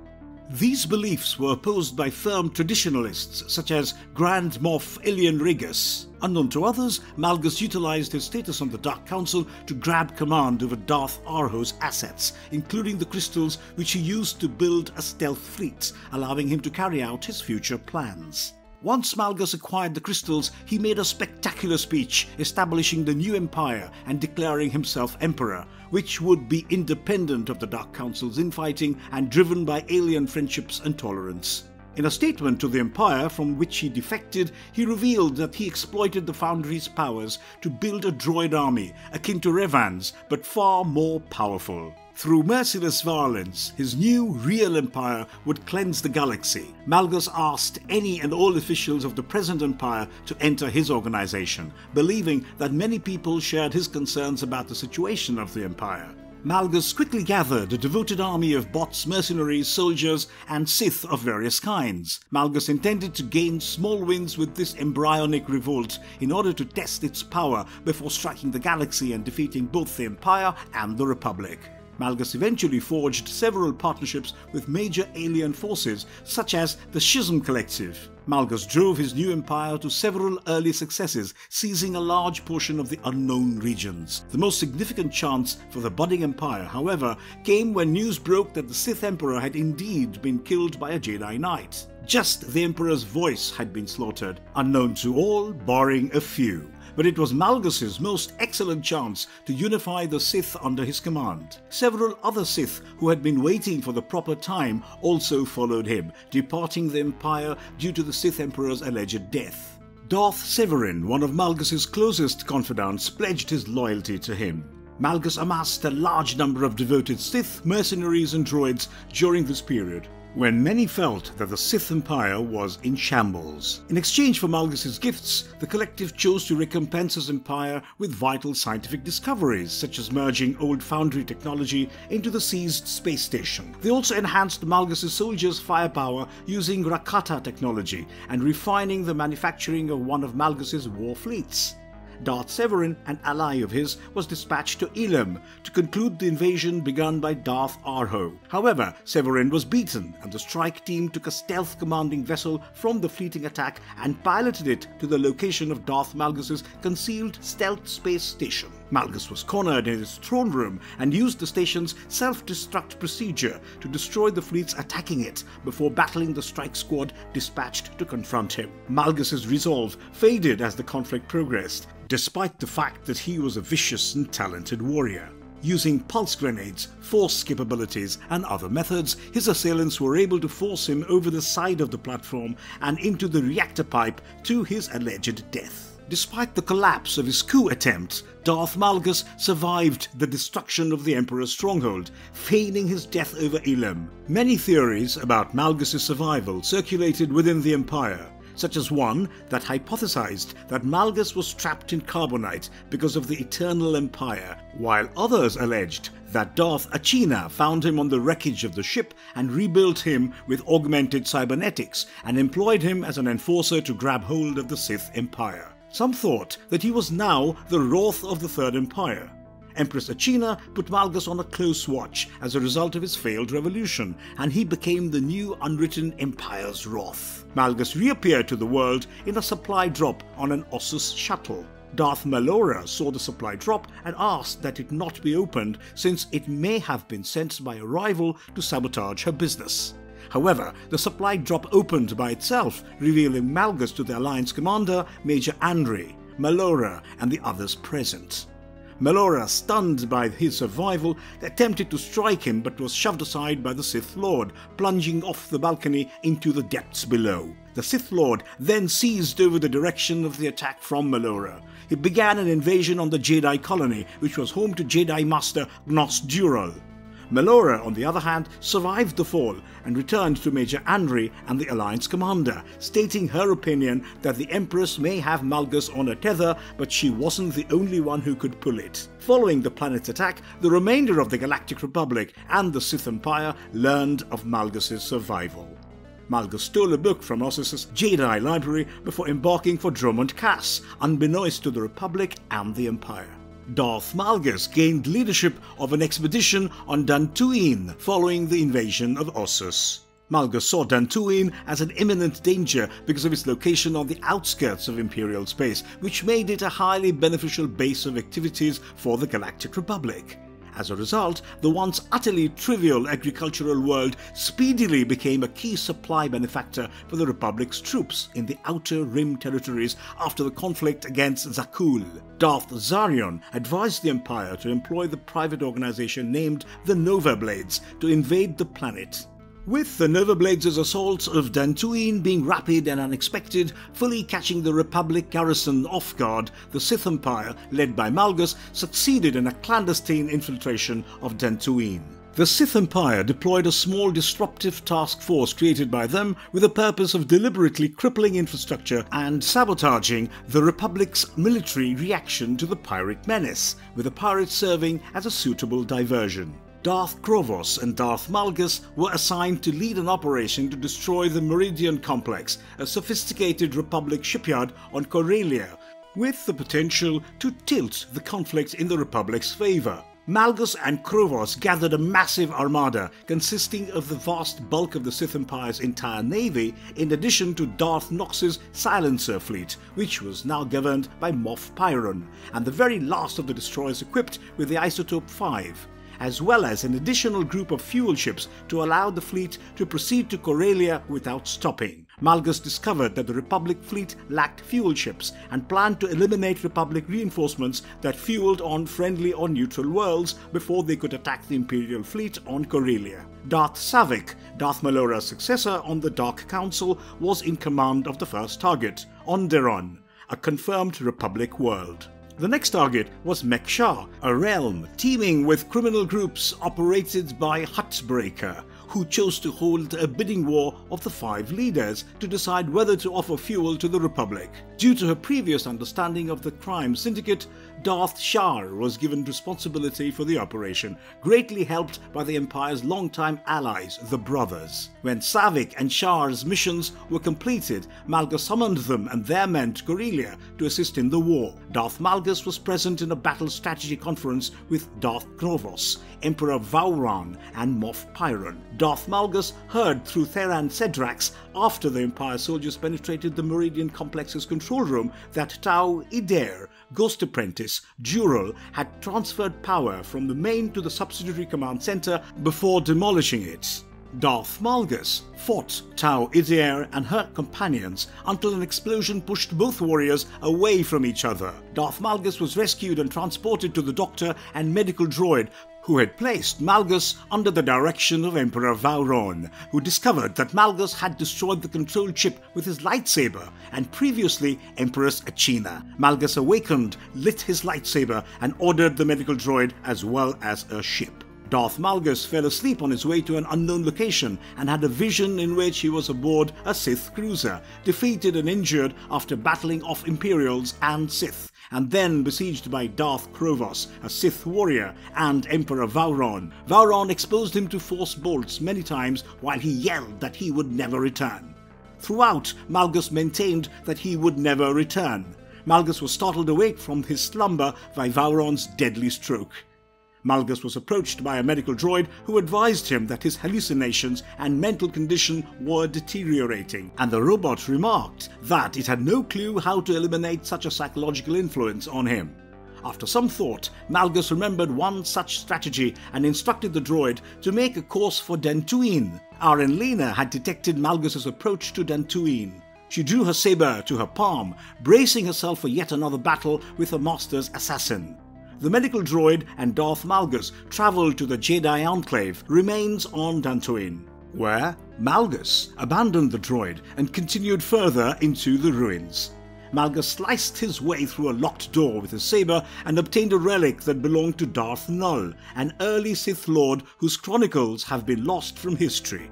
These beliefs were opposed by firm traditionalists such as Grand Moff Ilyan Rigus. Unknown to others, Malgus utilized his status on the Dark Council to grab command over Darth Arho's assets, including the crystals which he used to build a stealth fleet, allowing him to carry out his future plans. Once Malgus acquired the crystals, he made a spectacular speech establishing the new empire and declaring himself emperor, which would be independent of the Dark Council's infighting and driven by alien friendships and tolerance. In a statement to the Empire from which he defected, he revealed that he exploited the Foundry's powers to build a droid army akin to Revan's, but far more powerful. Through merciless violence, his new real empire would cleanse the galaxy. Malgus asked any and all officials of the present empire to enter his organization, believing that many people shared his concerns about the situation of the empire. Malgus quickly gathered a devoted army of bots, mercenaries, soldiers, and Sith of various kinds. Malgus intended to gain small wins with this embryonic revolt in order to test its power before striking the galaxy and defeating both the Empire and the Republic. Malgus eventually forged several partnerships with major alien forces such as the Schism Collective. Malgus drove his new empire to several early successes, seizing a large portion of the unknown regions. The most significant chance for the budding empire, however, came when news broke that the Sith Emperor had indeed been killed by a Jedi Knight. Just the Emperor's voice had been slaughtered, unknown to all, barring a few but it was Malgus's most excellent chance to unify the Sith under his command. Several other Sith who had been waiting for the proper time also followed him, departing the Empire due to the Sith Emperor's alleged death. Darth Severin, one of Malgus's closest confidants, pledged his loyalty to him. Malgus amassed a large number of devoted Sith, mercenaries, and droids during this period, when many felt that the Sith Empire was in shambles. In exchange for Malgus's gifts, the collective chose to recompense his empire with vital scientific discoveries, such as merging old foundry technology into the seized space station. They also enhanced Malgus's soldiers' firepower using Rakata technology and refining the manufacturing of one of Malgus's war fleets. Darth Severin, an ally of his, was dispatched to Ilum to conclude the invasion begun by Darth Arho. However, Severin was beaten, and the strike team took a stealth commanding vessel from the fleeting attack and piloted it to the location of Darth Malgus's concealed stealth space station. Malgus was cornered in his throne room and used the station's self-destruct procedure to destroy the fleets attacking it before battling the strike squad dispatched to confront him. Malgus's resolve faded as the conflict progressed, despite the fact that he was a vicious and talented warrior. Using pulse grenades, force capabilities, and other methods, his assailants were able to force him over the side of the platform and into the reactor pipe to his alleged death. Despite the collapse of his coup attempt, Darth Malgus survived the destruction of the Emperor's stronghold, feigning his death over Ilum. Many theories about Malgus's survival circulated within the Empire, such as one that hypothesized that Malgus was trapped in carbonite because of the Eternal Empire, while others alleged that Darth Acina found him on the wreckage of the ship and rebuilt him with augmented cybernetics and employed him as an enforcer to grab hold of the Sith Empire. Some thought that he was now the wrath of the Third Empire, Empress Acina put Malgus on a close watch as a result of his failed revolution, and he became the new unwritten Empire's Roth. Malgus reappeared to the world in a supply drop on an Ossus shuttle. Darth Malora saw the supply drop and asked that it not be opened since it may have been sent by a rival to sabotage her business. However, the supply drop opened by itself, revealing Malgus to the Alliance commander, Major Andre, Malora, and the others present. Malora, stunned by his survival, attempted to strike him but was shoved aside by the Sith Lord, plunging off the balcony into the depths below. The Sith Lord then seized over the direction of the attack from Malora. He began an invasion on the Jedi colony, which was home to Jedi Master Gnos Dural. Malora, on the other hand, survived the fall and returned to Major Andre and the Alliance commander, stating her opinion that the Empress may have Malgus on a tether, but she wasn't the only one who could pull it. Following the planet's attack, the remainder of the Galactic Republic and the Sith Empire learned of Malgus's survival. Malgus stole a book from Ossus's Jedi library before embarking for Dromund Kaas, unbeknownst to the Republic and the Empire. Darth Malgus gained leadership of an expedition on Dantooine following the invasion of Ossus. Malgus saw Dantooine as an imminent danger because of its location on the outskirts of Imperial space, which made it a highly beneficial base of activities for the Galactic Republic. As a result, the once utterly trivial agricultural world speedily became a key supply benefactor for the Republic's troops in the Outer Rim territories after the conflict against Zakuul. Darth Zarion advised the Empire to employ the private organization named the Nova Blades to invade the planet. With the Nova Blades' assault of Dantooine being rapid and unexpected, fully catching the Republic garrison off guard, the Sith Empire, led by Malgus, succeeded in a clandestine infiltration of Dantooine. The Sith Empire deployed a small disruptive task force created by them with the purpose of deliberately crippling infrastructure and sabotaging the Republic's military reaction to the pirate menace, with the pirates serving as a suitable diversion. Darth Krovos and Darth Malgus were assigned to lead an operation to destroy the Meridian Complex, a sophisticated Republic shipyard on Corellia, with the potential to tilt the conflict in the Republic's favor. Malgus and Krovos gathered a massive armada consisting of the vast bulk of the Sith Empire's entire navy, in addition to Darth Nox's silencer fleet, which was now governed by Moff Pyron, and the very last of the destroyers equipped with the Isotope 5 as well as an additional group of fuel ships to allow the fleet to proceed to Corellia without stopping. Malgus discovered that the Republic fleet lacked fuel ships and planned to eliminate Republic reinforcements that fueled on friendly or neutral worlds before they could attack the Imperial fleet on Corellia. Darth Savik, Darth Malora's successor on the Dark Council, was in command of the first target, Onderon, a confirmed Republic world. The next target was Mek-Sha, a realm teeming with criminal groups operated by Huttbreaker, who chose to hold a bidding war of the five leaders to decide whether to offer fuel to the Republic. Due to her previous understanding of the crime syndicate, Darth Shar was given responsibility for the operation, greatly helped by the Empire's longtime allies, the Brothers. When Savik and Shar's missions were completed, Malgus summoned them and their men to Corellia to assist in the war. Darth Malgus was present in a battle strategy conference with Darth Krovos, Emperor Vowrawn, and Moff Pyron. Darth Malgus heard through Theran Cedrax after the Empire soldiers penetrated the Meridian Complex's control that Tau Idair, Ghost Apprentice, Jural, had transferred power from the main to the subsidiary command center before demolishing it. Darth Malgus fought Tau Idair and her companions until an explosion pushed both warriors away from each other. Darth Malgus was rescued and transported to the doctor and medical droid who had placed Malgus under the direction of Emperor Vowrawn, who discovered that Malgus had destroyed the control chip with his lightsaber, and previously Empress Acina. Malgus awakened, lit his lightsaber, and ordered the medical droid as well as a ship. Darth Malgus fell asleep on his way to an unknown location and had a vision in which he was aboard a Sith cruiser, defeated and injured after battling off Imperials and Sith and then besieged by Darth Krovos, a Sith warrior, and Emperor Vowrawn. Vowrawn exposed him to force bolts many times while he yelled that he would never return. Throughout, Malgus maintained that he would never return. Malgus was startled awake from his slumber by Vowrawn's deadly stroke. Malgus was approached by a medical droid who advised him that his hallucinations and mental condition were deteriorating, and the robot remarked that it had no clue how to eliminate such a psychological influence on him. After some thought, Malgus remembered one such strategy and instructed the droid to make a course for Dantooine. Aryn Lena had detected Malgus's approach to Dantooine. She drew her saber to her palm, bracing herself for yet another battle with her master's assassin the medical droid and Darth Malgus travel to the Jedi Enclave remains on Dantooine, where Malgus abandoned the droid and continued further into the ruins. Malgus sliced his way through a locked door with his saber and obtained a relic that belonged to Darth Nul, an early Sith Lord whose chronicles have been lost from history.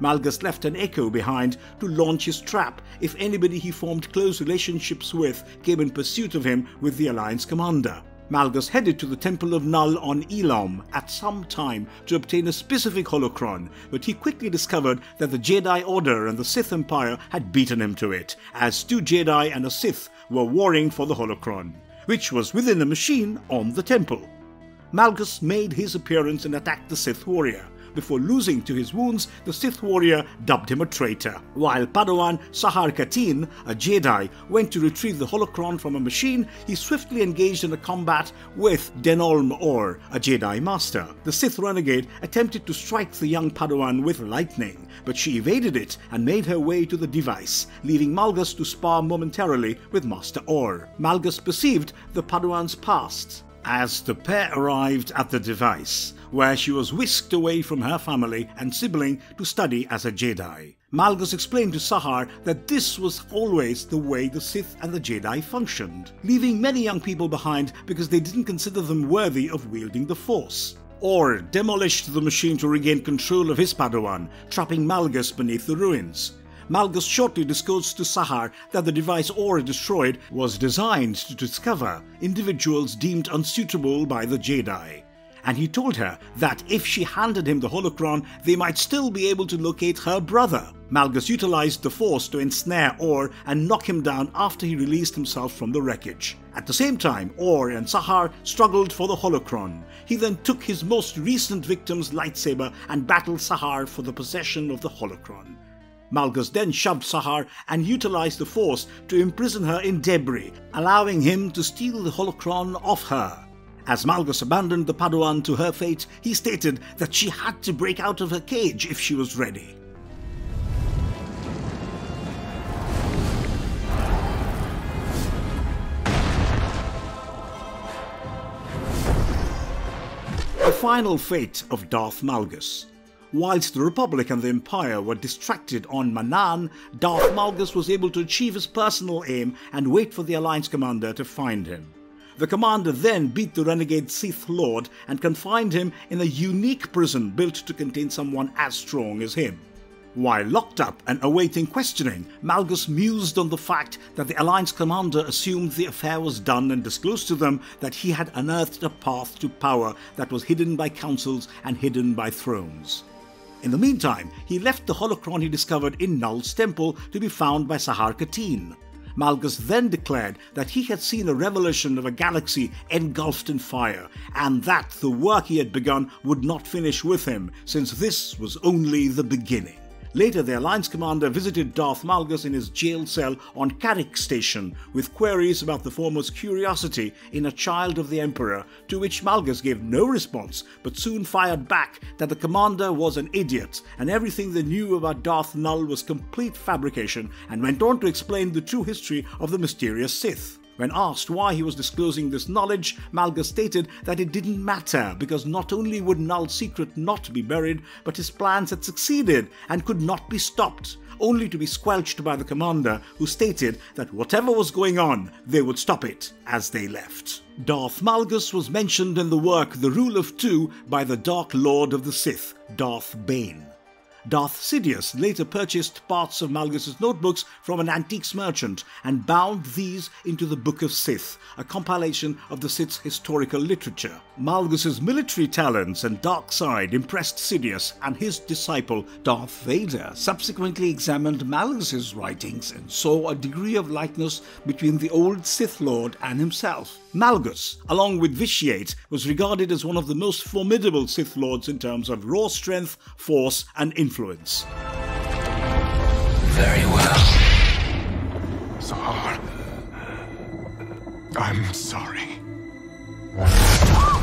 Malgus left an echo behind to launch his trap if anybody he formed close relationships with came in pursuit of him with the Alliance commander. Malgus headed to the Temple of Null on Ilum at some time to obtain a specific holocron, but he quickly discovered that the Jedi Order and the Sith Empire had beaten him to it, as two Jedi and a Sith were warring for the holocron, which was within a machine on the temple. Malgus made his appearance and attacked the Sith warrior, before losing to his wounds, the Sith warrior dubbed him a traitor. While Padawan Sahar Katin, a Jedi, went to retrieve the holocron from a machine, he swiftly engaged in a combat with Denolm Or, a Jedi Master. The Sith renegade attempted to strike the young Padawan with lightning, but she evaded it and made her way to the device, leaving Malgus to spar momentarily with Master Or. Malgus perceived the Padawan's past As the pair arrived at the device, where she was whisked away from her family and sibling to study as a Jedi. Malgus explained to Sahar that this was always the way the Sith and the Jedi functioned, leaving many young people behind because they didn't consider them worthy of wielding the Force. Or demolished the machine to regain control of his Padawan, trapping Malgus beneath the ruins. Malgus shortly disclosed to Sahar that the device Or destroyed was designed to discover individuals deemed unsuitable by the Jedi and he told her that if she handed him the holocron, they might still be able to locate her brother. Malgus utilized the Force to ensnare Orr and knock him down after he released himself from the wreckage. At the same time, Orr and Sahar struggled for the holocron. He then took his most recent victim's lightsaber and battled Sahar for the possession of the holocron. Malgus then shoved Sahar and utilized the Force to imprison her in debris, allowing him to steal the holocron off her. As Malgus abandoned the Padawan to her fate, he stated that she had to break out of her cage if she was ready. The final fate of Darth Malgus. Whilst the Republic and the Empire were distracted on Manaan, Darth Malgus was able to achieve his personal aim and wait for the Alliance commander to find him. The commander then beat the renegade Sith Lord and confined him in a unique prison built to contain someone as strong as him. While locked up and awaiting questioning, Malgus mused on the fact that the Alliance commander assumed the affair was done and disclosed to them that he had unearthed a path to power that was hidden by councils and hidden by thrones. In the meantime, he left the holocron he discovered in Null's temple to be found by Sahar Katin. Malgus then declared that he had seen a revelation of a galaxy engulfed in fire, and that the work he had begun would not finish with him, since this was only the beginning. Later, the Alliance commander visited Darth Malgus in his jail cell on Carrick Station with queries about the former's curiosity in a child of the Emperor, to which Malgus gave no response but soon fired back that the commander was an idiot and everything they knew about Darth Null was complete fabrication and went on to explain the true history of the mysterious Sith. When asked why he was disclosing this knowledge, Malgus stated that it didn't matter because not only would Null's secret not be buried, but his plans had succeeded and could not be stopped, only to be squelched by the commander, who stated that whatever was going on, they would stop it as they left. Darth Malgus was mentioned in the work The Rule of Two by the Dark Lord of the Sith, Darth Bane. Darth Sidious later purchased parts of Malgus's notebooks from an antiques merchant and bound these into the Book of Sith, a compilation of the Sith's historical literature. Malgus's military talents and dark side impressed Sidious, and his disciple Darth Vader subsequently examined Malgus's writings and saw a degree of likeness between the old Sith Lord and himself. Malgus, along with Vitiate, was regarded as one of the most formidable Sith Lords in terms of raw strength, force, and influence. Very well. Sahar. I'm sorry.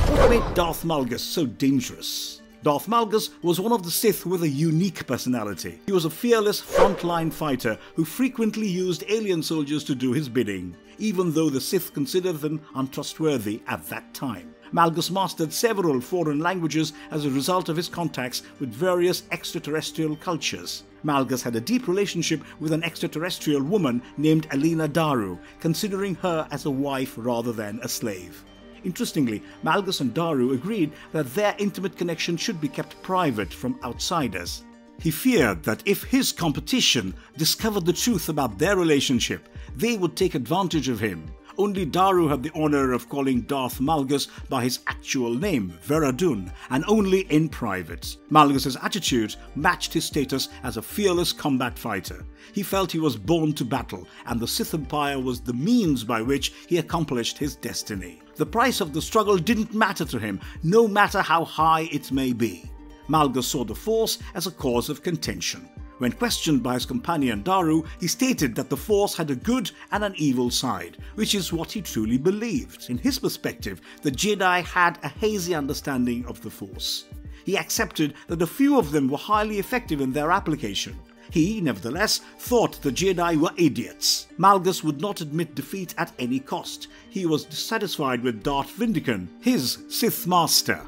What made Darth Malgus so dangerous? Darth Malgus was one of the Sith with a unique personality. He was a fearless frontline fighter who frequently used alien soldiers to do his bidding, even though the Sith considered them untrustworthy at that time. Malgus mastered several foreign languages as a result of his contacts with various extraterrestrial cultures. Malgus had a deep relationship with an extraterrestrial woman named Eleena Daru, considering her as a wife rather than a slave. Interestingly, Malgus and Daru agreed that their intimate connection should be kept private from outsiders. He feared that if his competition discovered the truth about their relationship, they would take advantage of him. Only Daru had the honor of calling Darth Malgus by his actual name, Veradun, and only in private. Malgus's attitude matched his status as a fearless combat fighter. He felt he was born to battle, and the Sith Empire was the means by which he accomplished his destiny. The price of the struggle didn't matter to him, no matter how high it may be. Malgus saw the Force as a cause of contention. When questioned by his companion Daru, he stated that the Force had a good and an evil side, which is what he truly believed. In his perspective, the Jedi had a hazy understanding of the Force. He accepted that a few of them were highly effective in their application. He, nevertheless, thought the Jedi were idiots. Malgus would not admit defeat at any cost. He was dissatisfied with Darth Vindican, his Sith Master.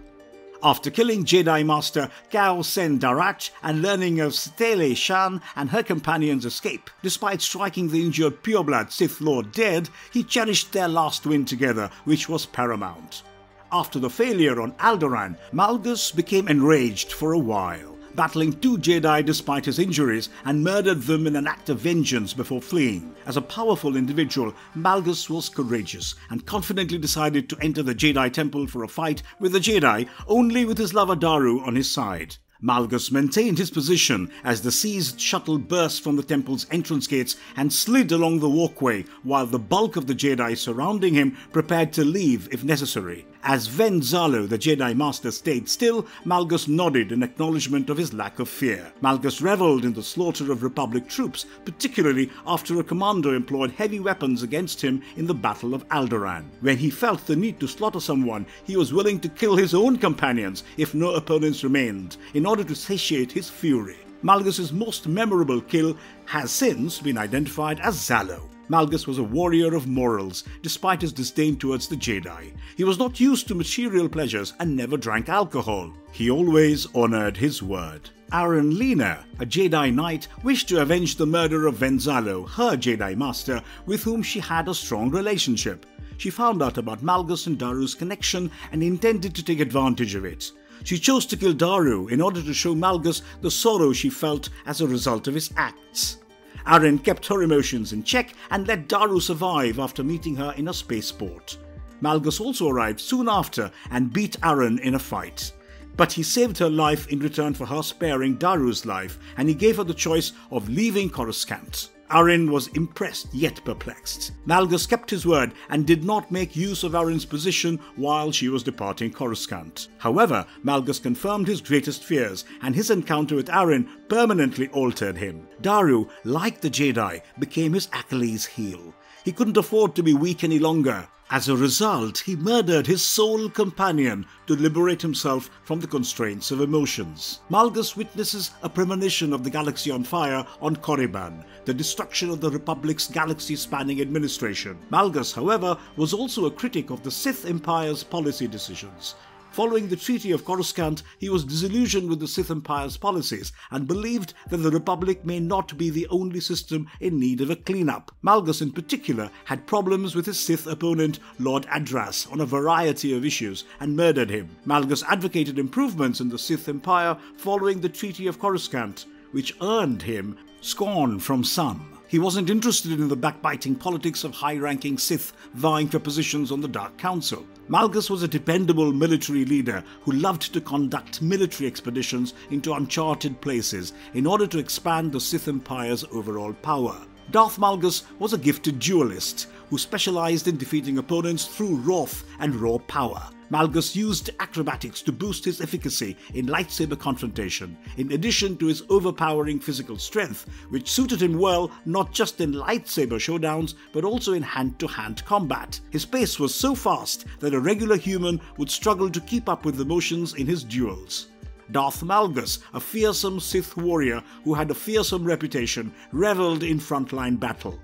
After killing Jedi Master Kao Cen Darach and learning of Satele Shan and her companion's escape, despite striking the injured pureblood Sith Lord dead, he cherished their last win together, which was paramount. After the failure on Alderaan, Malgus became enraged for a while battling two Jedi despite his injuries and murdered them in an act of vengeance before fleeing. As a powerful individual, Malgus was courageous and confidently decided to enter the Jedi Temple for a fight with the Jedi, only with his lover Daru on his side. Malgus maintained his position as the seized shuttle burst from the temple's entrance gates and slid along the walkway while the bulk of the Jedi surrounding him prepared to leave if necessary. As Ven Zallow, the Jedi Master, stayed still, Malgus nodded in acknowledgement of his lack of fear. Malgus reveled in the slaughter of Republic troops, particularly after a commander employed heavy weapons against him in the Battle of Alderaan. When he felt the need to slaughter someone, he was willing to kill his own companions if no opponents remained, in order to satiate his fury. Malgus's most memorable kill has since been identified as Zallow. Malgus was a warrior of morals, despite his disdain towards the Jedi. He was not used to material pleasures and never drank alcohol. He always honored his word. Aryn Lena, a Jedi Knight, wished to avenge the murder of Ven Zallow, her Jedi Master, with whom she had a strong relationship. She found out about Malgus and Daru's connection and intended to take advantage of it. She chose to kill Daru in order to show Malgus the sorrow she felt as a result of his acts. Aryn kept her emotions in check and let Daru survive after meeting her in a spaceport. Malgus also arrived soon after and beat Aryn in a fight. But he saved her life in return for her sparing Daru's life, and he gave her the choice of leaving Coruscant. Aryn was impressed yet perplexed. Malgus kept his word and did not make use of Aryn's position while she was departing Coruscant. However, Malgus confirmed his greatest fears, and his encounter with Aryn permanently altered him. Daru, like the Jedi, became his Achilles heel. He couldn't afford to be weak any longer. As a result, he murdered his sole companion to liberate himself from the constraints of emotions. Malgus witnesses a premonition of the galaxy on fire on Korriban, the destruction of the Republic's galaxy-spanning administration. Malgus, however, was also a critic of the Sith Empire's policy decisions. Following the Treaty of Coruscant, he was disillusioned with the Sith Empire's policies and believed that the Republic may not be the only system in need of a cleanup. Malgus, in particular, had problems with his Sith opponent, Lord Adraas, on a variety of issues and murdered him. Malgus advocated improvements in the Sith Empire following the Treaty of Coruscant, which earned him scorn from some. He wasn't interested in the backbiting politics of high ranking Sith vying for positions on the Dark Council. Malgus was a dependable military leader who loved to conduct military expeditions into uncharted places in order to expand the Sith Empire's overall power. Darth Malgus was a gifted duelist who specialized in defeating opponents through wrath and raw power. Malgus used acrobatics to boost his efficacy in lightsaber confrontation, in addition to his overpowering physical strength, which suited him well not just in lightsaber showdowns but also in hand to hand combat. His pace was so fast that a regular human would struggle to keep up with the motions in his duels. Darth Malgus, a fearsome Sith warrior who had a fearsome reputation, reveled in frontline battle.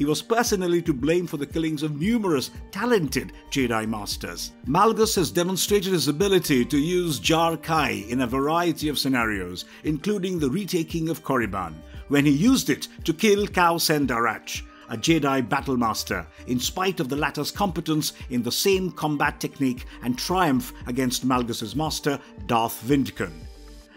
He was personally to blame for the killings of numerous talented Jedi Masters. Malgus has demonstrated his ability to use Jar Kai in a variety of scenarios, including the retaking of Korriban, when he used it to kill Kao Cen Darach, a Jedi battle master, in spite of the latter's competence in the same combat technique and triumph against Malgus's master, Darth Vindican.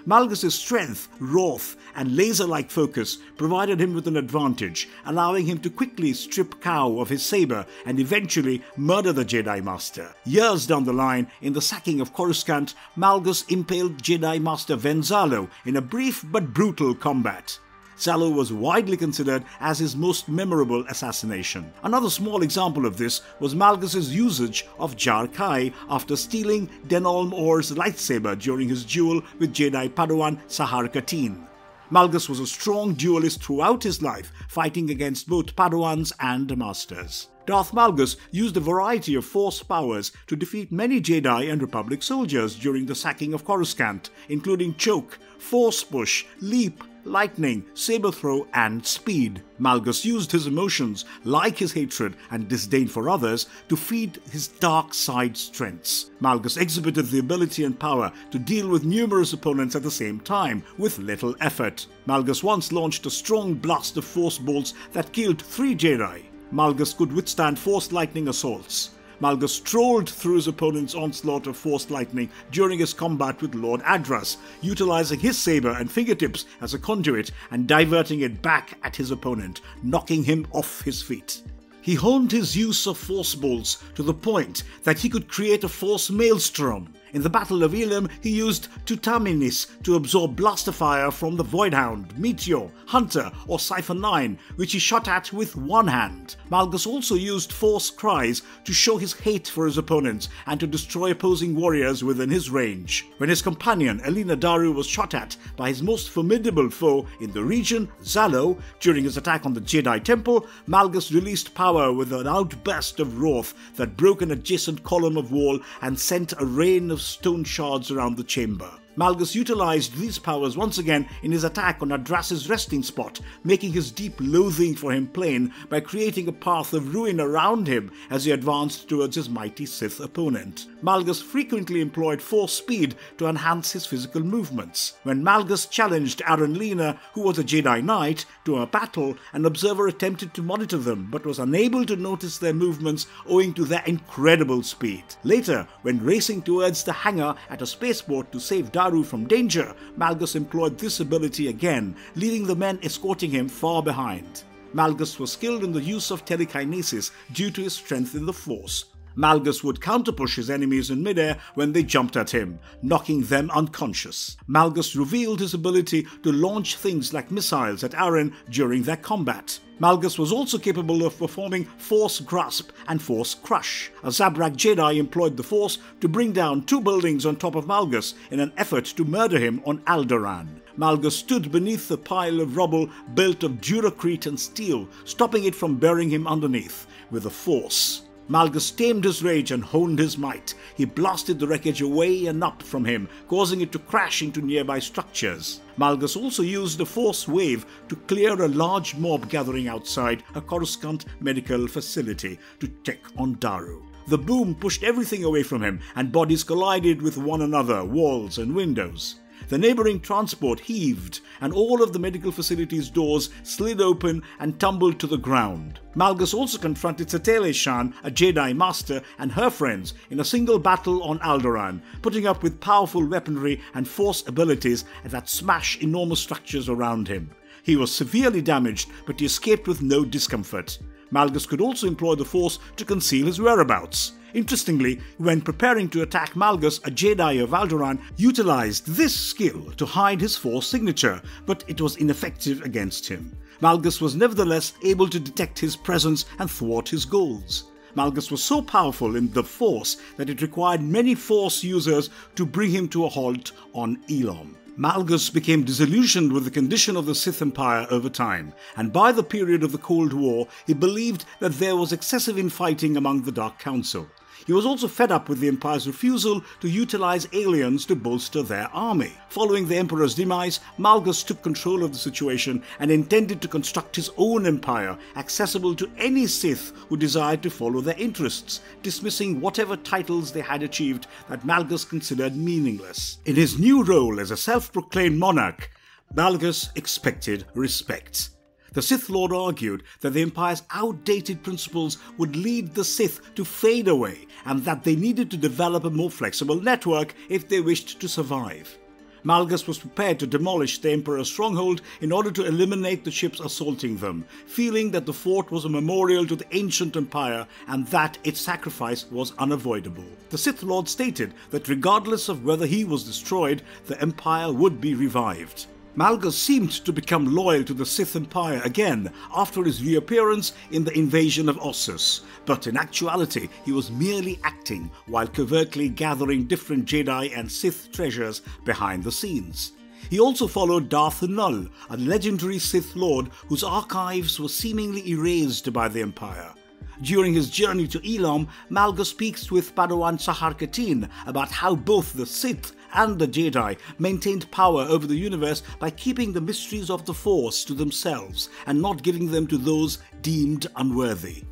Malgus's strength, wrath, and laser-like focus provided him with an advantage, allowing him to quickly strip Kao of his saber and eventually murder the Jedi Master. Years down the line, in the sacking of Coruscant, Malgus impaled Jedi Master Ven Zallow in a brief but brutal combat. Zallow was widely considered as his most memorable assassination. Another small example of this was Malgus's usage of Jar Kai after stealing Denolm Orr's lightsaber during his duel with Jedi Padawan Sahar Katin. Malgus was a strong duelist throughout his life, fighting against both Padawans and Masters. Darth Malgus used a variety of Force powers to defeat many Jedi and Republic soldiers during the sacking of Coruscant, including Choke, Force Push, Leap, lightning, saber throw, and speed. Malgus used his emotions, like his hatred and disdain for others, to feed his dark side strengths. Malgus exhibited the ability and power to deal with numerous opponents at the same time, with little effort. Malgus once launched a strong blast of force bolts that killed three Jedi. Malgus could withstand force lightning assaults. Malgus strolled through his opponent's onslaught of force lightning during his combat with Lord Adraas, utilizing his saber and fingertips as a conduit and diverting it back at his opponent, knocking him off his feet. He honed his use of force bolts to the point that he could create a force maelstrom in the Battle of Ilum, he used Tutaminis to absorb blaster fire from the Voidhound, Meteor, Hunter, or Cypher 9, which he shot at with one hand. Malgus also used Force Cries to show his hate for his opponents and to destroy opposing warriors within his range. When his companion, Eleena Daru, was shot at by his most formidable foe in the region, Zallow, during his attack on the Jedi Temple, Malgus released power with an outburst of wrath that broke an adjacent column of wall and sent a rain of stone shards around the chamber. Malgus utilized these powers once again in his attack on Adraas's resting spot, making his deep loathing for him plain by creating a path of ruin around him as he advanced towards his mighty Sith opponent. Malgus frequently employed force speed to enhance his physical movements. When Malgus challenged Aryn Leneé, who was a Jedi Knight, to a battle, an observer attempted to monitor them but was unable to notice their movements owing to their incredible speed. Later, when racing towards the hangar at a spaceport to save Daru from danger, Malgus employed this ability again, leaving the men escorting him far behind. Malgus was skilled in the use of telekinesis due to his strength in the Force. Malgus would counterpush his enemies in midair when they jumped at him, knocking them unconscious. Malgus revealed his ability to launch things like missiles at Aryn during their combat. Malgus was also capable of performing Force Grasp and Force Crush. A Zabrak Jedi employed the Force to bring down two buildings on top of Malgus in an effort to murder him on Alderaan. Malgus stood beneath the pile of rubble built of duracrete and steel, stopping it from burying him underneath with the Force. Malgus tamed his rage and honed his might. He blasted the wreckage away and up from him, causing it to crash into nearby structures. Malgus also used a force wave to clear a large mob gathering outside a Coruscant medical facility to check on Daru. The boom pushed everything away from him, and bodies collided with one another, walls and windows. The neighboring transport heaved, and all of the medical facility's doors slid open and tumbled to the ground. Malgus also confronted Satele Shan, a Jedi Master, and her friends in a single battle on Alderaan, putting up with powerful weaponry and force abilities that smash enormous structures around him. He was severely damaged, but he escaped with no discomfort. Malgus could also employ the Force to conceal his whereabouts. Interestingly, when preparing to attack Malgus, a Jedi of Alderaan utilized this skill to hide his Force signature, but it was ineffective against him. Malgus was nevertheless able to detect his presence and thwart his goals. Malgus was so powerful in the Force that it required many Force users to bring him to a halt on Ilum. Malgus became disillusioned with the condition of the Sith Empire over time, and by the period of the Cold War, he believed that there was excessive infighting among the Dark Council. He was also fed up with the Empire's refusal to utilize aliens to bolster their army. Following the Emperor's demise, Malgus took control of the situation and intended to construct his own empire, accessible to any Sith who desired to follow their interests, dismissing whatever titles they had achieved that Malgus considered meaningless. In his new role as a self proclaimed monarch, Malgus expected respect. The Sith Lord argued that the Empire's outdated principles would lead the Sith to fade away and that they needed to develop a more flexible network if they wished to survive. Malgus was prepared to demolish the Emperor's stronghold in order to eliminate the ships assaulting them, feeling that the fort was a memorial to the ancient empire and that its sacrifice was unavoidable. The Sith Lord stated that regardless of whether he was destroyed, the empire would be revived. Malgus seemed to become loyal to the Sith Empire again after his reappearance in the invasion of Ossus, but in actuality he was merely acting while covertly gathering different Jedi and Sith treasures behind the scenes. He also followed Darth Nul, a legendary Sith Lord whose archives were seemingly erased by the Empire. During his journey to Ilum, Malgus speaks with Padawan Sahar Katin about how both the Sith and the Jedi maintained power over the universe by keeping the mysteries of the Force to themselves and not giving them to those deemed unworthy.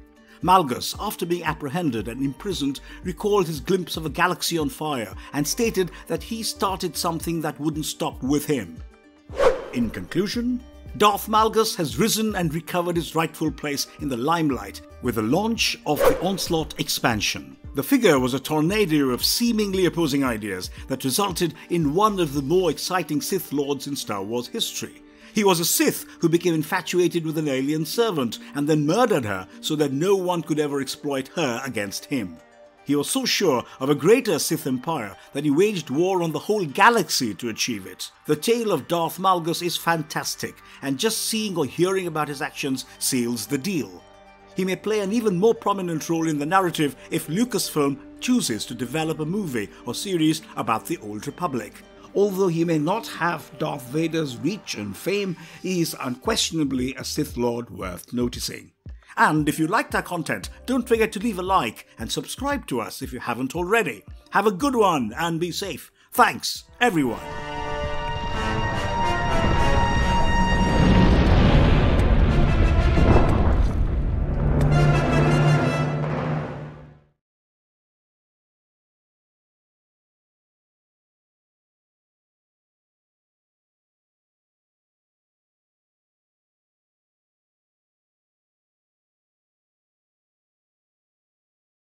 Malgus, after being apprehended and imprisoned, recalled his glimpse of a galaxy on fire and stated that he started something that wouldn't stop with him. In conclusion, Darth Malgus has risen and recovered his rightful place in the limelight with the launch of the Onslaught expansion. The figure was a tornado of seemingly opposing ideas that resulted in one of the more exciting Sith Lords in Star Wars history. He was a Sith who became infatuated with an alien servant and then murdered her so that no one could ever exploit her against him. He was so sure of a greater Sith empire that he waged war on the whole galaxy to achieve it. The tale of Darth Malgus is fantastic, and just seeing or hearing about his actions seals the deal. He may play an even more prominent role in the narrative if Lucasfilm chooses to develop a movie or series about the Old Republic. Although he may not have Darth Vader's reach and fame, he is unquestionably a Sith Lord worth noticing. And if you liked our content, don't forget to leave a like and subscribe to us if you haven't already. Have a good one and be safe. Thanks, everyone.